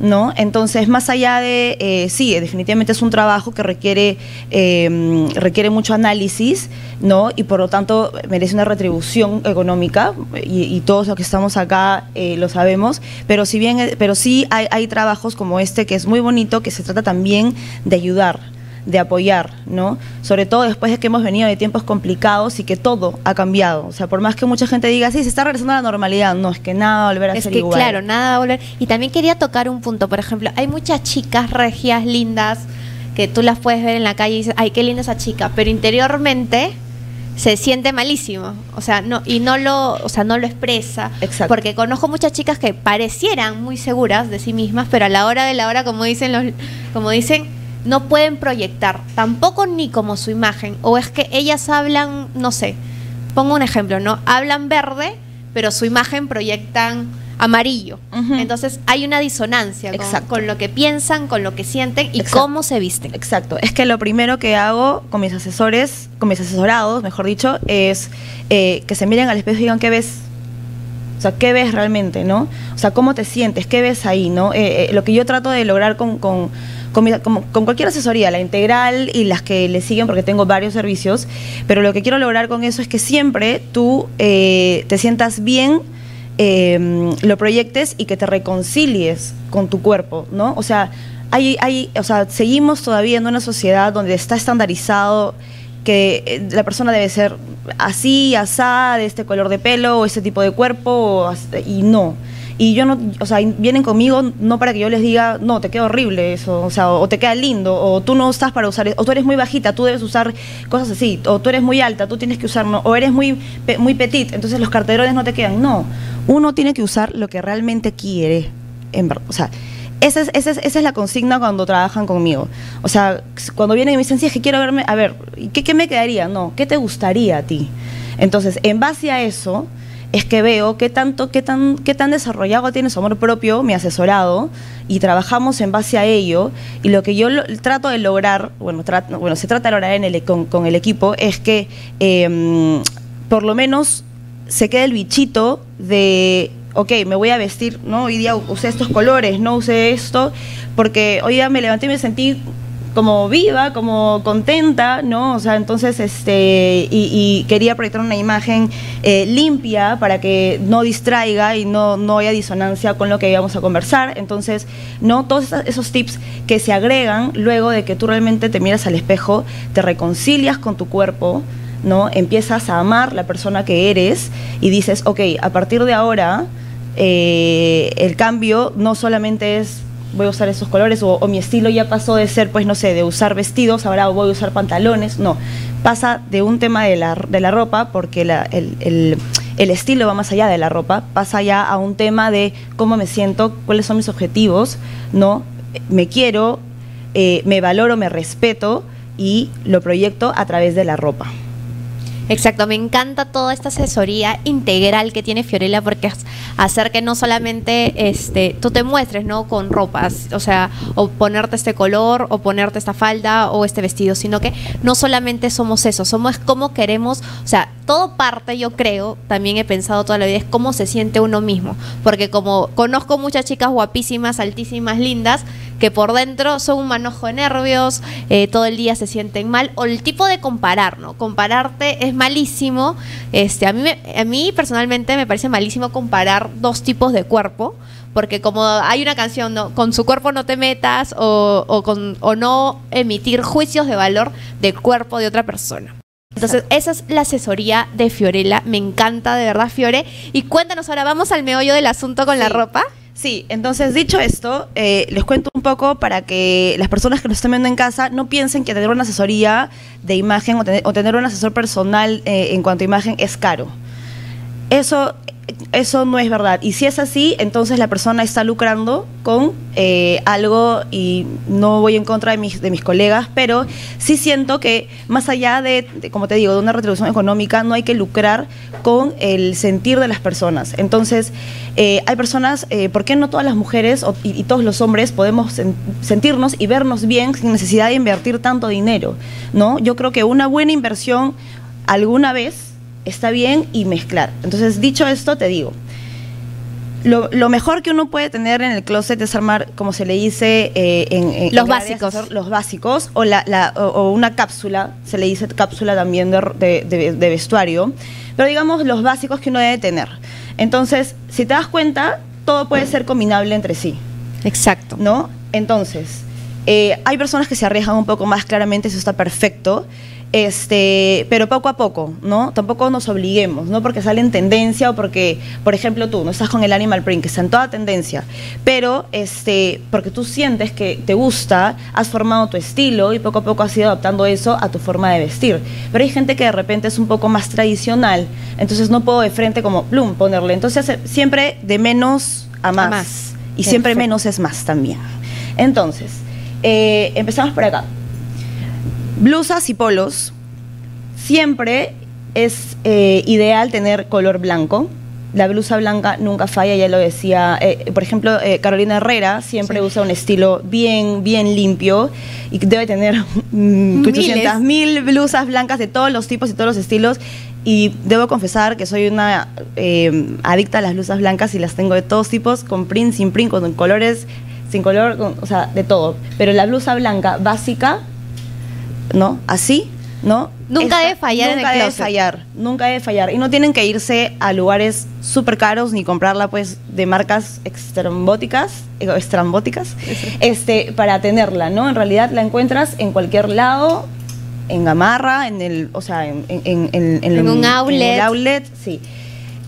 ¿No? Entonces, más allá de, eh, sí, definitivamente es un trabajo que requiere, eh, requiere mucho análisis, ¿no? Y por lo tanto merece una retribución económica, y, todos los que estamos acá eh, lo sabemos, pero si bien, pero sí hay, hay trabajos como este que es muy bonito, que se trata también de ayudar, de apoyar, ¿no? Sobre todo después de que hemos venido de tiempos complicados y que todo ha cambiado. O sea, por más que mucha gente diga, sí, se está regresando a la normalidad, no, es que nada va a volver a ser igual. Es que claro, nada va a volver. Y también quería tocar un punto, por ejemplo, hay muchas chicas regias, lindas, que tú las puedes ver en la calle y dices, ay, qué linda esa chica, pero interiormente se siente malísimo, o sea, no y no lo, o sea, no lo expresa, Exacto. porque conozco muchas chicas que parecieran muy seguras de sí mismas, pero a la hora de la hora, como dicen los, como dicen, no pueden proyectar, tampoco ni como su imagen, o es que ellas hablan, no sé, pongo un ejemplo, ¿no? Hablan verde, pero su imagen proyectan amarillo. Entonces hay una disonancia con, lo que piensan, con lo que sienten y cómo se visten. Exacto. Es que lo primero que hago con mis asesores, con mis asesorados, mejor dicho, es eh, que se miren al espejo y digan qué ves. O sea, ¿qué ves realmente, no? O sea, ¿cómo te sientes? ¿Qué ves ahí, no? Eh, eh, lo que yo trato de lograr con con, cualquier asesoría, la integral y las que le siguen, porque tengo varios servicios, pero lo que quiero lograr con eso es que siempre tú eh, te sientas bien, eh, lo proyectes y que te reconcilies con tu cuerpo, ¿no? O sea, hay, hay, o sea, seguimos todavía en una sociedad donde está estandarizado que eh, la persona debe ser así, asá, de este color de pelo, o este tipo de cuerpo, y no. Y yo no, o sea, vienen conmigo no para que yo les diga, no, te queda horrible eso, o sea, o te queda lindo, o tú no estás para usar, o tú eres muy bajita, tú debes usar cosas así, o tú eres muy alta, tú tienes que usar, no, o eres muy, muy petit, entonces los carterones no te quedan. No, uno tiene que usar lo que realmente quiere, o sea, esa es, esa, es, esa es la consigna cuando trabajan conmigo. O sea, cuando vienen y me dicen, sí, es que quiero verme, a ver, ¿y ¿qué, qué me quedaría? No, ¿qué te gustaría a ti? Entonces, en base a eso, es que veo qué tanto, qué tan, qué tan desarrollado tiene su amor propio, mi asesorado, y trabajamos en base a ello. Y lo que yo trato de lograr, bueno, bueno, se trata de lograr en el, con, con el equipo, es que eh, por lo menos se quede el bichito de, ok, me voy a vestir, ¿no? Hoy día usé estos colores, no usé esto, porque hoy día me levanté y me sentí como viva, como contenta, ¿no? O sea, entonces, este, y, y quería proyectar una imagen eh, limpia para que no distraiga y no, haya disonancia con lo que íbamos a conversar. Entonces, ¿no? Todos esos- esos tips que se agregan luego de que tú realmente te miras al espejo, te reconcilias con tu cuerpo, ¿no? Empiezas a amar la persona que eres y dices, ok, a partir de ahora, eh, el cambio no solamente es voy a usar esos colores o, mi estilo ya pasó de ser, pues no sé, de usar vestidos, ahora voy a usar pantalones, no, pasa de un tema de la, de la ropa, porque la- el, el- el estilo va más allá de la ropa, pasa ya a un tema de cómo me siento, cuáles son mis objetivos, ¿no? Me quiero, eh, me valoro, me respeto y lo proyecto a través de la ropa. Exacto, me encanta toda esta asesoría integral que tiene Fiorella porque hacer que no solamente este tú te muestres, ¿no? Con ropas, o sea, o ponerte este color, o ponerte esta falda, o este vestido, sino que no solamente somos eso, somos como queremos, o sea, todo parte, yo creo, también he pensado toda la vida, es cómo se siente uno mismo, porque como conozco muchas chicas guapísimas, altísimas, lindas, que por dentro son un manojo de nervios, eh, todo el día se sienten mal, o el tipo de comparar, ¿no? Compararte es malísimo. Este, a mí, me- a mí personalmente me parece malísimo comparar dos tipos de cuerpo, porque como hay una canción, ¿no? Con su cuerpo no te metas, o, o con, o no emitir juicios de valor del cuerpo de otra persona. Entonces, esa es la asesoría de Fiorella. Me encanta, de verdad, Fiore. Y cuéntanos ahora, vamos al meollo del asunto con la ropa. Sí, entonces dicho esto, eh, les cuento un poco para que las personas que nos estén viendo en casa no piensen que tener una asesoría de imagen o tener, o tener un asesor personal eh, en cuanto a imagen es caro. Eso, eso no es verdad. Y si es así, entonces la persona está lucrando con eh, algo y no voy en contra de mis, de mis colegas, pero sí siento que más allá de, como te digo, de una retribución económica, no hay que lucrar con el sentir de las personas. Entonces, eh, hay personas, eh, ¿por qué no todas las mujeres o- y, todos los hombres podemos sen- sentirnos y vernos bien sin necesidad de invertir tanto dinero? ¿no? Yo creo que una buena inversión alguna vez está bien y mezclar. Entonces, dicho esto, te digo, lo, lo mejor que uno puede tener en el closet es armar, como se le dice, eh, en, en- Los en básicos. los básicos, o, la, la- o, o una cápsula, se le dice cápsula también de, de- de- de vestuario, pero digamos los básicos que uno debe tener. Entonces, si te das cuenta, todo puede ser combinable entre sí. Exacto. ¿no? Entonces, eh, hay personas que se arriesgan un poco más, claramente eso está perfecto, este, pero poco a poco, ¿no? Tampoco nos obliguemos, ¿no? Porque sale en tendencia o porque, por ejemplo, tú no estás con el animal print, que está en toda tendencia, pero este, porque tú sientes que te gusta, has formado tu estilo y poco a poco has ido adaptando eso a tu forma de vestir. Pero hay gente que de repente es un poco más tradicional, entonces no puedo de frente como plum ponerle. Entonces, siempre de menos a más. más. Y siempre menos es más también. Entonces, eh, empezamos por acá. Blusas y polos. Siempre es eh, ideal tener color blanco. La blusa blanca nunca falla, ya lo decía. eh, por ejemplo, eh, Carolina Herrera siempre usa un estilo bien, bien limpio y debe tener mm, Miles. 800 mil blusas blancas de todos los tipos y todos los estilos. Y debo confesar que soy una adicta a las blusas blancas y las tengo de todos tipos, con print, sin print, con colores, sin color, con- o sea, de todo. Pero la blusa blanca básica, ¿no? Así, ¿no? Nunca debe fallar en nunca el debe closet. fallar, nunca debe fallar. Y no tienen que irse a lugares súper caros ni comprarla pues de marcas extrambóticas, eh, estrambóticas, este, para tenerla, ¿no? En realidad la encuentras en cualquier lado en Gamarra, en el, o sea, en, en- en- en- en- En un en outlet. el outlet, sí.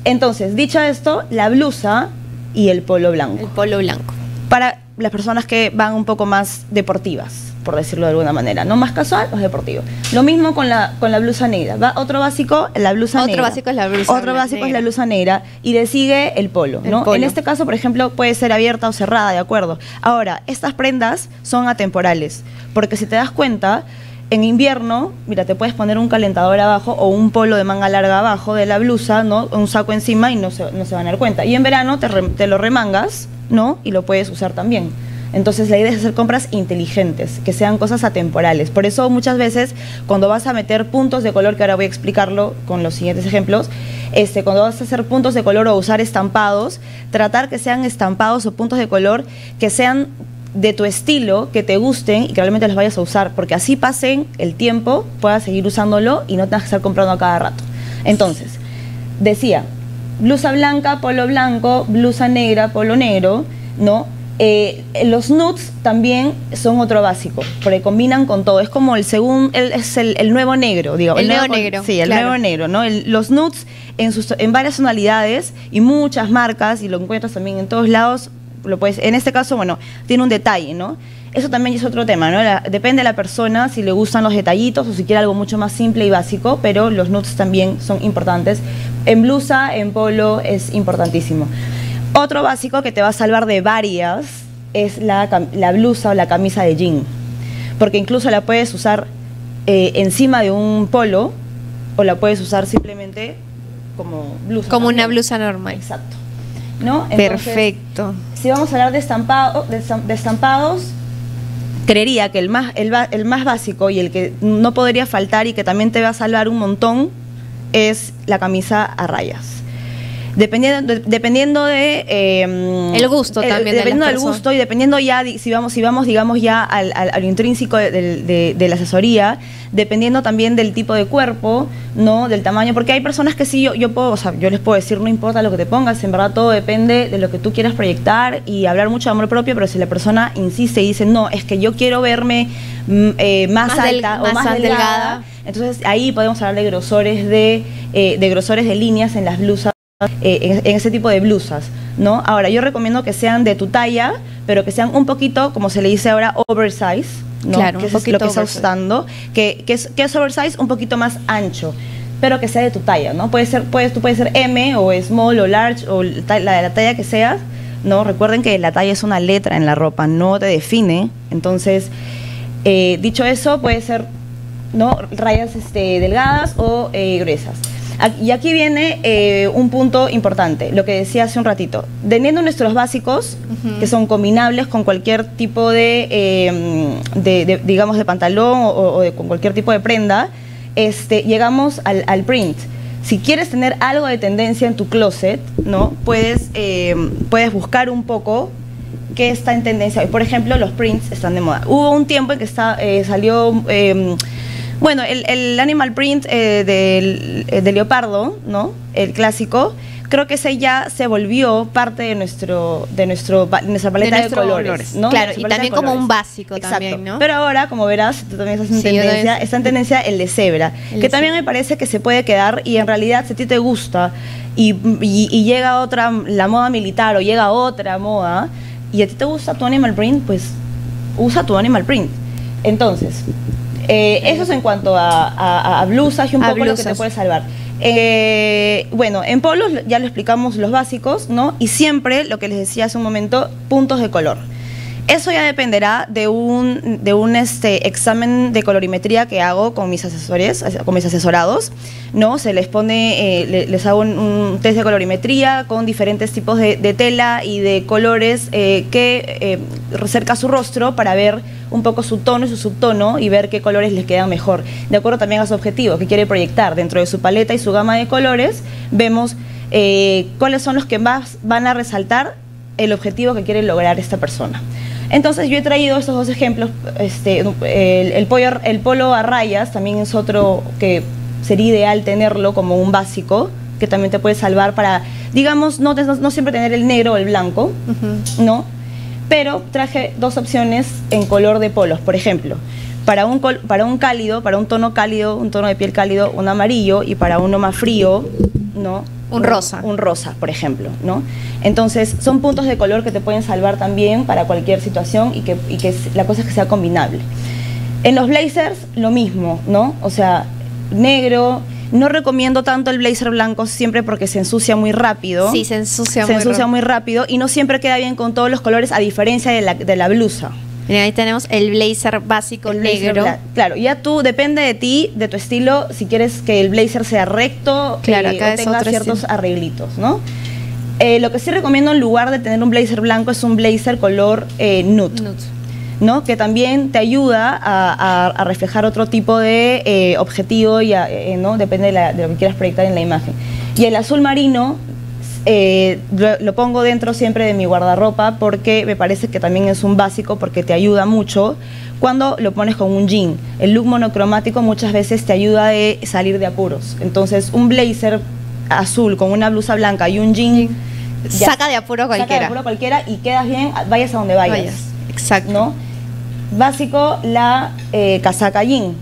Entonces, dicho esto, la blusa y el polo blanco El polo blanco. para las personas que van un poco más deportivas, por decirlo de alguna manera, no más casual, más deportivo. Lo mismo con la con la blusa negra. Va otro básico, la blusa Otro negra. básico es la blusa Otro básico es negra. la blusa negra y le sigue el polo, El ¿no? polo. En este caso, por ejemplo, puede ser abierta o cerrada, de acuerdo. Ahora, estas prendas son atemporales, porque si te das cuenta, en invierno, mira, te puedes poner un calentador abajo o un polo de manga larga abajo de la blusa, ¿no? Un saco encima y no se, no se van a dar cuenta. Y en verano te, re- te lo remangas, ¿no? Y lo puedes usar también. Entonces la idea es hacer compras inteligentes, que sean cosas atemporales. Por eso muchas veces cuando vas a meter puntos de color, que ahora voy a explicarlo con los siguientes ejemplos, este, cuando vas a hacer puntos de color o usar estampados, tratar que sean estampados o puntos de color que sean de tu estilo, que te gusten y que realmente los vayas a usar, porque así pasen el tiempo, puedas seguir usándolo y no tengas que estar comprando a cada rato. Entonces, decía, blusa blanca, polo blanco, blusa negra, polo negro, ¿no? Eh, los nudes también son otro básico, porque combinan con todo. Es como el según, el, es el, el nuevo negro, digo. El nuevo con- negro, Sí, el claro. nuevo negro, ¿no? El- los nudes en, sus, en varias tonalidades y muchas marcas, y lo encuentras también en todos lados, lo puedes, en este caso, bueno, tiene un detalle, ¿no? Eso también es otro tema, ¿no? La- depende de la persona si le gustan los detallitos o si quiere algo mucho más simple y básico, pero los nudes también son importantes. En blusa, en polo, es importantísimo. Otro básico que te va a salvar de varias es la, blusa o la camisa de jean, porque incluso la puedes usar eh, encima de un polo o la puedes usar simplemente como blusa. Como una blusa normal. Exacto. ¿No? Entonces, Perfecto. si vamos a hablar de, estampado, de, estam- de estampados, creería que el más, el, el más básico y el que no podría faltar y que también te va a salvar un montón es la camisa a rayas. Dependiendo de, dependiendo de eh, El gusto también de dependiendo del gusto y dependiendo ya si vamos si vamos digamos ya al, intrínseco de, la asesoría dependiendo también del tipo de cuerpo no del tamaño porque hay personas que sí yo, yo puedo o sea, yo les puedo decir no importa lo que te pongas en verdad todo depende de lo que tú quieras proyectar y hablar mucho de amor propio pero si la persona insiste y dice no es que yo quiero verme mm, eh, más, Más del- alta o más más delgada. delgada. entonces ahí podemos hablar de grosores de, eh, de grosores de líneas en las blusas, eh, en, en ese tipo de blusas, ¿no? Ahora, yo recomiendo que sean de tu talla, pero que sean un poquito, como se le dice ahora, oversize, ¿no? Claro, que un es lo que está usando, que, que, es, que es oversize un poquito más ancho pero que sea de tu talla, ¿no? Puede ser, puedes, tú puedes ser M o small o large o la, la talla que seas, ¿no? Recuerden que la talla es una letra en la ropa, no te define. Entonces, eh, dicho eso, puede ser ¿no? rayas este, delgadas o eh, gruesas. Y aquí viene eh, un punto importante, lo que decía hace un ratito. Teniendo nuestros básicos, que son combinables con cualquier tipo de, eh, de- de, digamos, de pantalón o, o de- con cualquier tipo de prenda, este, llegamos al, al print. Si quieres tener algo de tendencia en tu closet, ¿no? Puedes, eh, puedes buscar un poco qué está en tendencia. Por ejemplo, los prints están de moda. Hubo un tiempo en que está, eh, salió, eh, bueno, el, el animal print eh, del, eh, de leopardo, ¿no? El clásico. Creo que ese ya se volvió parte de nuestro de nuestro pa- nuestra paleta de, colores, colores. ¿no? Claro, y de también como un básico Exacto. también, ¿no? Pero ahora, como verás, tú también estás en Sí, tendencia, también- está en tendencia el de cebra, El que de también cebra. me parece que se puede quedar y en realidad si a ti te gusta y, y- y llega otra, la moda militar o llega otra moda y a ti te gusta tu animal print, pues usa tu animal print. Entonces, eh, eso es en cuanto a, a- a blusas y un A poco lo que te blusas. puede salvar. Eh, bueno, en polos ya lo explicamos los básicos, ¿no? Y siempre, lo que les decía hace un momento, puntos de color. Eso ya dependerá de un, de un este, examen de colorimetría que hago con mis asesores, con mis asesorados, ¿no? Se les pone, eh, le- les hago un, un test de colorimetría con diferentes tipos de, de tela y de colores eh, que eh, cerca su rostro para ver un poco su tono y su subtono y ver qué colores les quedan mejor. De acuerdo también a su objetivo que quiere proyectar dentro de su paleta y su gama de colores, vemos eh, cuáles son los que más van a resaltar el objetivo que quiere lograr esta persona. Entonces yo he traído estos dos ejemplos, este, el, el pollo- el polo a rayas también es otro que sería ideal tenerlo como un básico, que también te puede salvar para, digamos, no, no siempre tener el negro o el blanco, ¿no? Pero traje dos opciones en color de polos, por ejemplo. Para un, col- para un cálido, para un tono cálido, un tono de piel cálido, un amarillo, y para uno más frío, ¿no? Un rosa. Un rosa, por ejemplo, ¿no? Entonces, son puntos de color que te pueden salvar también para cualquier situación y que, y que la cosa es que sea combinable. En los blazers, lo mismo, ¿no? O sea, negro. No recomiendo tanto el blazer blanco siempre porque se ensucia muy rápido. Sí, se ensucia se muy ensucia muy rápido y no siempre queda bien con todos los colores, a diferencia de la, de la blusa. Miren, ahí tenemos el blazer básico El blazer negro. Claro, ya tú, depende de ti, de tu estilo, si quieres que el blazer sea recto Claro, eh, acá o es tenga ciertos estilo. arreglitos, ¿no? Eh, lo que sí recomiendo en lugar de tener un blazer blanco es un blazer color eh, nude. Nude. ¿No? que también te ayuda a, a- a reflejar otro tipo de eh, objetivo, y a- eh, ¿no? depende de, la- de lo que quieras proyectar en la imagen. Y el azul marino eh, lo, lo pongo dentro siempre de mi guardarropa porque me parece que también es un básico porque te ayuda mucho cuando lo pones con un jean. El look monocromático muchas veces te ayuda a salir de apuros. Entonces, un blazer azul con una blusa blanca y un jean... ya, Saca de apuro saca de cualquiera. apuro cualquiera y quedas bien, vayas a donde vayas. Vayas. Exacto. ¿no? Básico, la eh, casaca jean.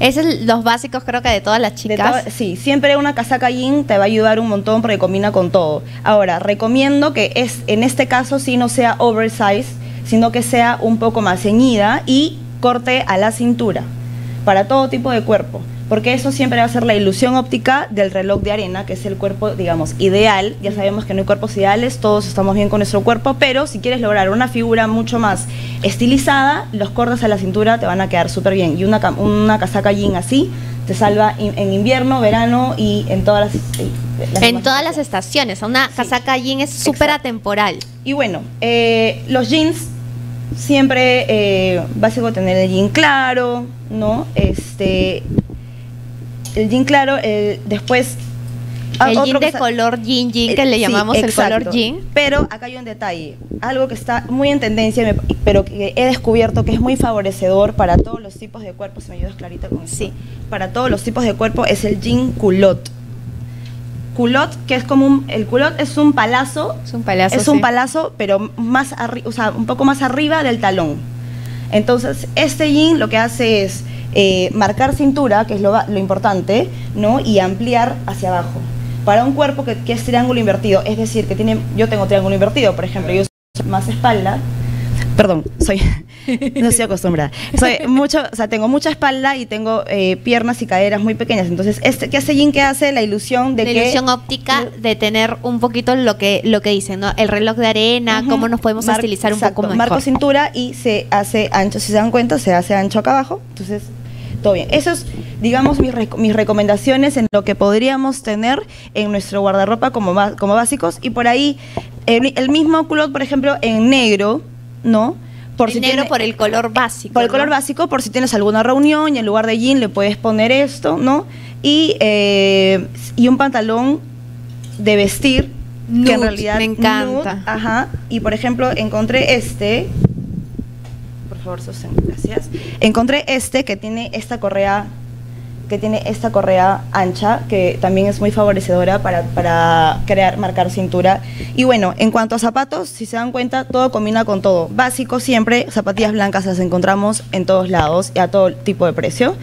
Esos son los básicos creo que de todas las chicas. to- sí, siempre una casaca jean te va a ayudar un montón porque combina con todo. Ahora, recomiendo que es, en este caso sí no sea oversize, sino que sea un poco más ceñida y corte a la cintura para todo tipo de cuerpo. Porque eso siempre va a ser la ilusión óptica del reloj de arena, que es el cuerpo, digamos, ideal. Ya sabemos que no hay cuerpos ideales, todos estamos bien con nuestro cuerpo, pero si quieres lograr una figura mucho más estilizada, los cortes a la cintura te van a quedar súper bien. Y una, una casaca jean así te salva in- en invierno, verano y en todas las... las En todas las estaciones. Una casaca jean es súper atemporal. Y bueno, eh, los jeans, siempre eh, básico tener el jean claro, ¿no? Este, el jean claro, el- después... ah, el otro jean que de color jean jean que eh, le sí, llamamos el color jean. Pero acá hay un detalle, algo que está muy en tendencia, pero que he descubierto que es muy favorecedor para todos los tipos de cuerpos. Si me ayudas, Clarita, con. Sí. Para todos los tipos de cuerpo es el jean culot. Culot, que es como un. El culot es un palazo. Es un palazo, Es un palazo, pero más arri- o sea, un poco más arriba del talón. Entonces, este jean lo que hace es eh, marcar cintura, que es lo, importante, ¿no? Y ampliar hacia abajo. Para un cuerpo que, que es triángulo invertido, es decir, que tiene, yo tengo triángulo invertido, por ejemplo, yo soy más espalda, perdón, soy, no estoy acostumbrada, soy mucho, o sea, tengo mucha espalda y tengo eh, piernas y caderas muy pequeñas, entonces, este, ¿qué hace jean? que hace? La ilusión de la que... ilusión óptica de tener un poquito lo que lo que dicen, ¿no? El reloj de arena, cómo nos podemos Mar- estilizar un exacto, poco mejor. Marco cintura y se hace ancho, si se dan cuenta, se hace ancho acá abajo. Entonces, todo bien. Eso es, digamos, mis, mis recomendaciones en lo que podríamos tener en nuestro guardarropa como, como básicos. Y por ahí, el, el mismo culot, por ejemplo, en negro, ¿no? Por tiene- por el color básico. por el ¿no? color básico, por si tienes alguna reunión y en lugar de jean le puedes poner esto, ¿no? Y, eh, y un pantalón de vestir que en realidad me encanta. nude, ajá. Y por ejemplo, encontré este. Por favor, sostén, gracias. Encontré este que tiene esta correa que tiene esta correa ancha, que también es muy favorecedora para, para crear, marcar cintura. Y bueno, en cuanto a zapatos, si se dan cuenta, todo combina con todo. Básico siempre, zapatillas blancas las encontramos en todos lados y a todo tipo de precio.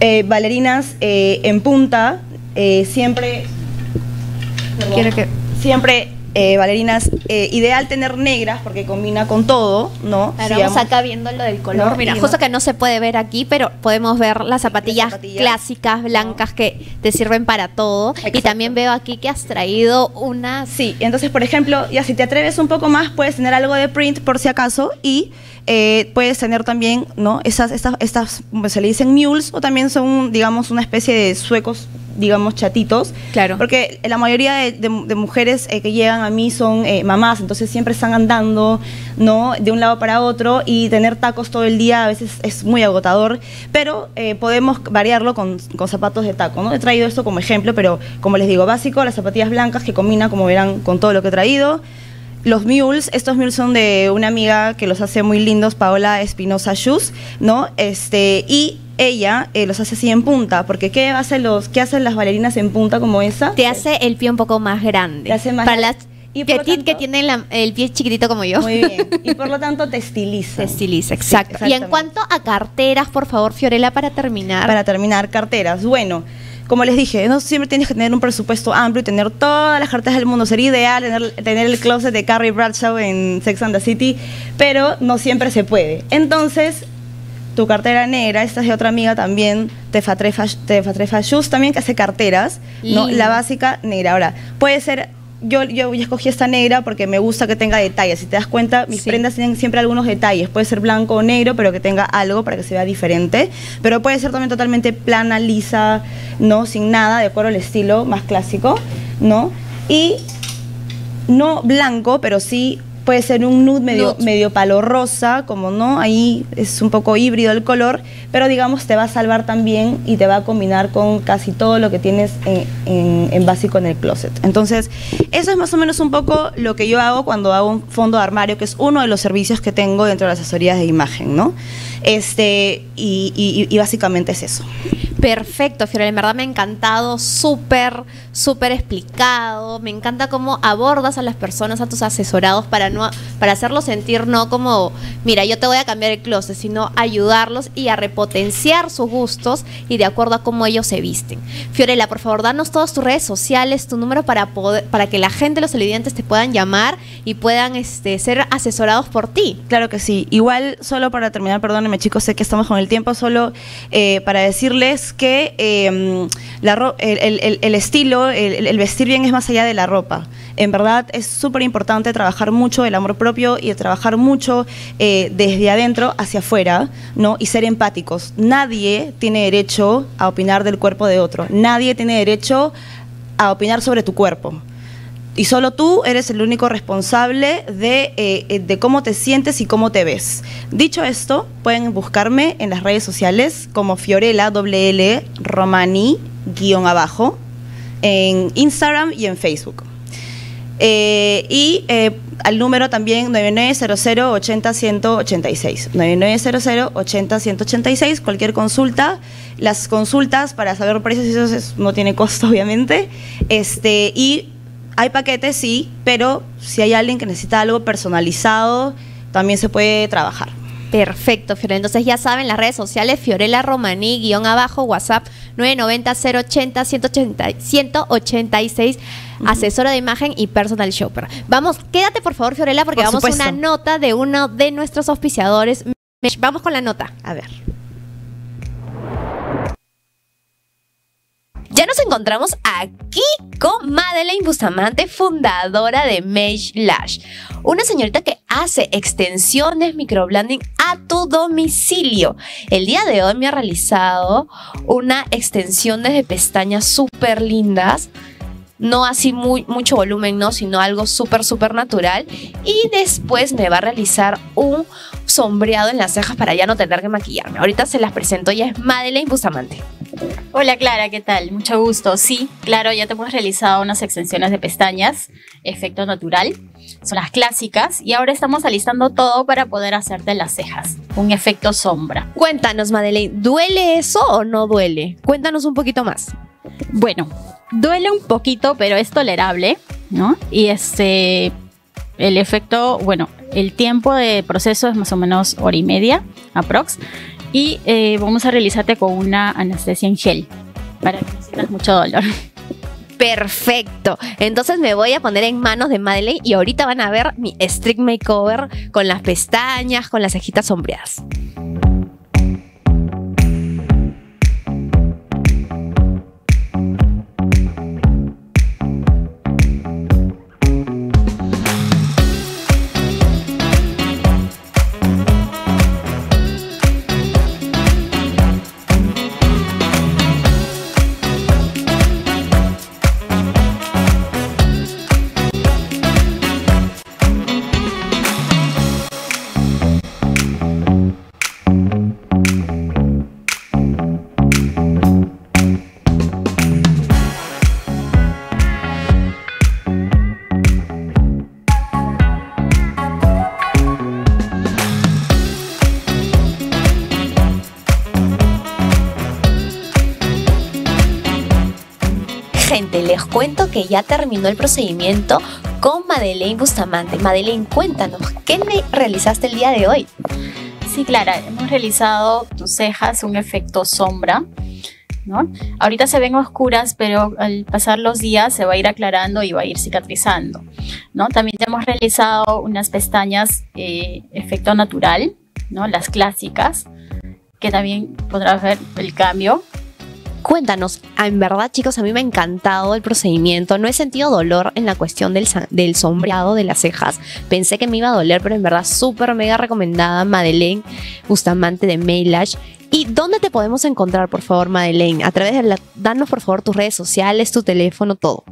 Eh, bailarinas eh, en punta, eh, siempre... perdón, que- Siempre eh, bailarinas, eh, ideal tener negras porque combina con todo, ¿no? Ahora vamos acá viendo lo del color. No, Mira, que no se puede ver aquí, pero podemos ver las zapatillas, zapatillas. clásicas, blancas, que te sirven para todo. Y también veo aquí que has traído unas... Sí, entonces, por ejemplo, ya si te atreves un poco más, puedes tener algo de print por si acaso y eh, puedes tener también, ¿no? Esas, estas, estas, pues, se le dicen mules o también son, digamos, una especie de suecos, digamos, chatitos. Claro. Porque la mayoría de, de- de mujeres eh, que llegan a mí son eh, mamás, entonces siempre están andando, ¿no? De un lado para otro y tener tacos todo el día a veces es muy agotador, pero eh, podemos variarlo con, con zapatos de taco, ¿no? He traído esto como ejemplo, pero como les digo, básico, las zapatillas blancas que combinan, como verán, con todo lo que he traído. Los mules, estos mules son de una amiga que los hace muy lindos, Paola Espinosa Shoes, ¿no? Este, y ella eh, los hace así en punta, porque ¿qué hacen, los, ¿qué hacen las bailarinas en punta como esa? Te hace el pie un poco más grande. Te hace más Para grande. las Y por que tiene la- el pie chiquitito como yo. Muy bien. Y por lo tanto te estiliza. Se estiliza, exacto. y en cuanto a carteras, por favor, Fiorella, para terminar. Para terminar, carteras. Bueno, como les dije, no siempre tienes que tener un presupuesto amplio y tener todas las carteras del mundo. Sería ideal tener, tener el closet de Carrie Bradshaw en Sex and the City, pero no siempre se puede. Entonces, tu cartera negra, esta es de otra amiga también, Tefa Trefa, Tefa Trefa Shoes, también que hace carteras, ¿no? La básica negra. Ahora, puede ser... Yo, yo escogí esta negra porque me gusta que tenga detalles. Si te das cuenta, mis Sí. prendas tienen siempre algunos detalles. Puede ser blanco o negro, pero que tenga algo para que se vea diferente. Pero puede ser también totalmente plana, lisa, ¿no? Sin nada, de acuerdo al estilo más clásico, ¿no? Y no blanco, pero sí puede ser un nude medio, Nude. medio palo rosa, como no, ahí es un poco híbrido el color, pero digamos te va a salvar también y te va a combinar con casi todo lo que tienes en, en- en básico en el closet. Entonces, eso es más o menos un poco lo que yo hago cuando hago un fondo de armario, que es uno de los servicios que tengo dentro de las asesorías de imagen, ¿no? Este, y, y- y básicamente es eso. Perfecto, Fiorella, en verdad me ha encantado, súper, súper explicado. Me encanta cómo abordas a las personas, a tus asesorados, para no, para hacerlos sentir no como, mira, yo te voy a cambiar el closet, sino ayudarlos y a repotenciar sus gustos y de acuerdo a cómo ellos se visten. Fiorella, por favor, danos todas tus redes sociales, tu número para poder, para que la gente, los televidentes, te puedan llamar y puedan este, ser asesorados por ti. Claro que sí. Igual, solo para terminar, perdónenme chicos, sé que estamos con el tiempo, solo eh, para decirles que ro- el, estilo, el, el vestir bien es más allá de la ropa. En verdad es súper importante trabajar mucho el amor propio y trabajar mucho eh, desde adentro hacia afuera, ¿no? Y ser empáticos. Nadie tiene derecho a opinar del cuerpo de otro. Nadie tiene derecho a opinar sobre tu cuerpo. Y solo tú eres el único responsable de, eh, eh, de cómo te sientes y cómo te ves. Dicho esto, pueden buscarme en las redes sociales como Fiorella, doble L, Romani, guion abajo, en Instagram y en Facebook. Eh, y al número también 9900-80-186. 9900-80-186. Cualquier consulta. Las consultas para saber precios y no tiene costo, obviamente. Este, y hay paquetes, sí, pero si hay alguien que necesita algo personalizado, también se puede trabajar. Perfecto, Fiorella. Entonces ya saben, las redes sociales, Fiorella Romaní, guion abajo, WhatsApp 990-080-180-186, asesora de imagen y personal shopper. Vamos, quédate por favor, Fiorella, porque Por vamos a una nota de uno de nuestros auspiciadores. Vamos con la nota. A ver. Ya nos encontramos aquí con Madeleine Bustamante, fundadora de Mage Lash. Una señorita que hace extensiones microblending a tu domicilio. El día de hoy me ha realizado una extensión de pestañas súper lindas. No así muy, mucho volumen, no, sino algo súper, súper natural. Y después me va a realizar un sombreado en las cejas para ya no tener que maquillarme. Ahorita se las presento, ella es Madeleine Bustamante. Hola Clara, ¿qué tal? Mucho gusto. Sí, claro, ya te hemos realizado unas extensiones de pestañas, efecto natural, son las clásicas, y ahora estamos alistando todo para poder hacerte las cejas, un efecto sombra. Cuéntanos, Madeleine, ¿duele eso o no duele? Cuéntanos un poquito más. Bueno, duele un poquito, pero es tolerable, ¿no? Y este, el efecto, bueno, el tiempo de proceso es más o menos hora y media, aprox, y eh, vamos a realizarte con una anestesia en gel, para que no sientas mucho dolor. Perfecto. Entonces me voy a poner en manos de Madeleine y ahorita van a ver mi strict makeover con las pestañas, con las cejitas sombreadas. Que ya terminó el procedimiento con Madeleine Bustamante. Madeleine, cuéntanos, ¿qué me realizaste el día de hoy? Sí, Clara, hemos realizado tus cejas un efecto sombra. ¿No? Ahorita se ven oscuras, pero al pasar los días se va a ir aclarando y va a ir cicatrizando. ¿no? También hemos realizado unas pestañas eh, efecto natural, ¿no? las clásicas, que también podrás ver el cambio Cuéntanos, en verdad chicos, a mí me ha encantado el procedimiento. No he sentido dolor en la cuestión del, sombreado de las cejas. Pensé que me iba a doler, pero en verdad súper mega recomendada Madeleine Bustamante de Maylash. ¿Y dónde te podemos encontrar, por favor, Madeleine? A través de la... Danos, por favor, tus redes sociales, tu teléfono, todo.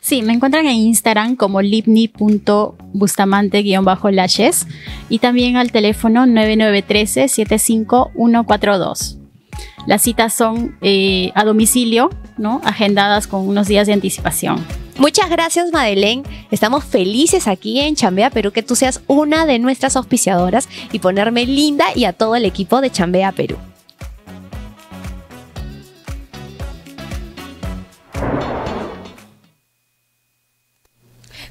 Sí, me encuentran en Instagram como lipni.bustamante-lashes y también al teléfono 9913 75142. Las citas son eh, a domicilio, ¿no? Agendadas con unos días de anticipación. Muchas gracias, Madeleine. Estamos felices aquí en Chambea Perú que tú seas una de nuestras auspiciadoras y ponerme linda y a todo el equipo de Chambea Perú.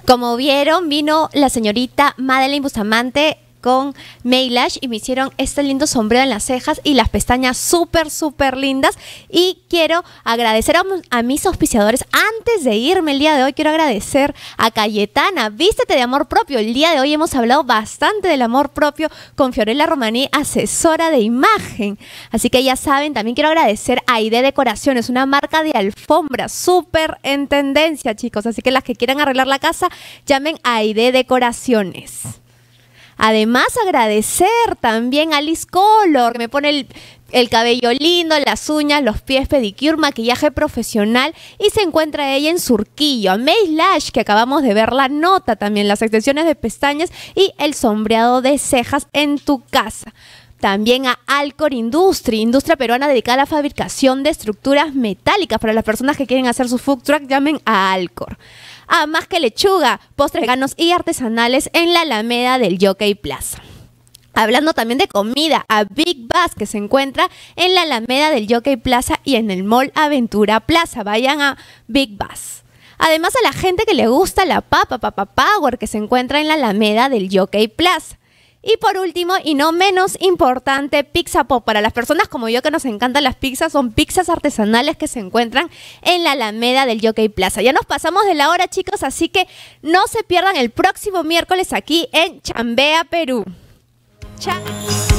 Como vieron, vino la señorita Madeleine Bustamante con Maylash y me hicieron este lindo sombrero en las cejas y las pestañas súper, súper lindas. Y quiero agradecer a, mis auspiciadores. Antes de irme el día de hoy, quiero agradecer a Cayetana. Vístete de amor propio. El día de hoy hemos hablado bastante del amor propio con Fiorella Romaní, asesora de imagen. Así que ya saben, también quiero agradecer a ID Decoraciones, una marca de alfombra súper en tendencia, chicos. Así que las que quieran arreglar la casa, llamen a ID Decoraciones. Además, agradecer también a Alice Color, que me pone el, cabello lindo, las uñas, los pies, pedicure, maquillaje profesional y se encuentra ella en Surquillo. A May Lash, que acabamos de ver la nota también, las extensiones de pestañas y el sombreado de cejas en tu casa. También a Alcor Industry, industria peruana dedicada a la fabricación de estructuras metálicas. Para las personas que quieren hacer su food truck, llamen a Alcor a Más que Lechuga, postres veganos y artesanales en la Alameda del Jockey Plaza. Hablando también de comida, a Big Bass que se encuentra en la Alameda del Jockey Plaza y en el Mall Aventura Plaza. Vayan a Big Bass. Además a la gente que le gusta la papa, Papa Power que se encuentra en la Alameda del Jockey Plaza. Y por último, y no menos importante, Pizza Pop. Para las personas como yo que nos encantan las pizzas, son pizzas artesanales que se encuentran en la Alameda del Jockey Plaza. Ya nos pasamos de la hora, chicos, así que no se pierdan el próximo miércoles aquí en Chambea, Perú. Chao.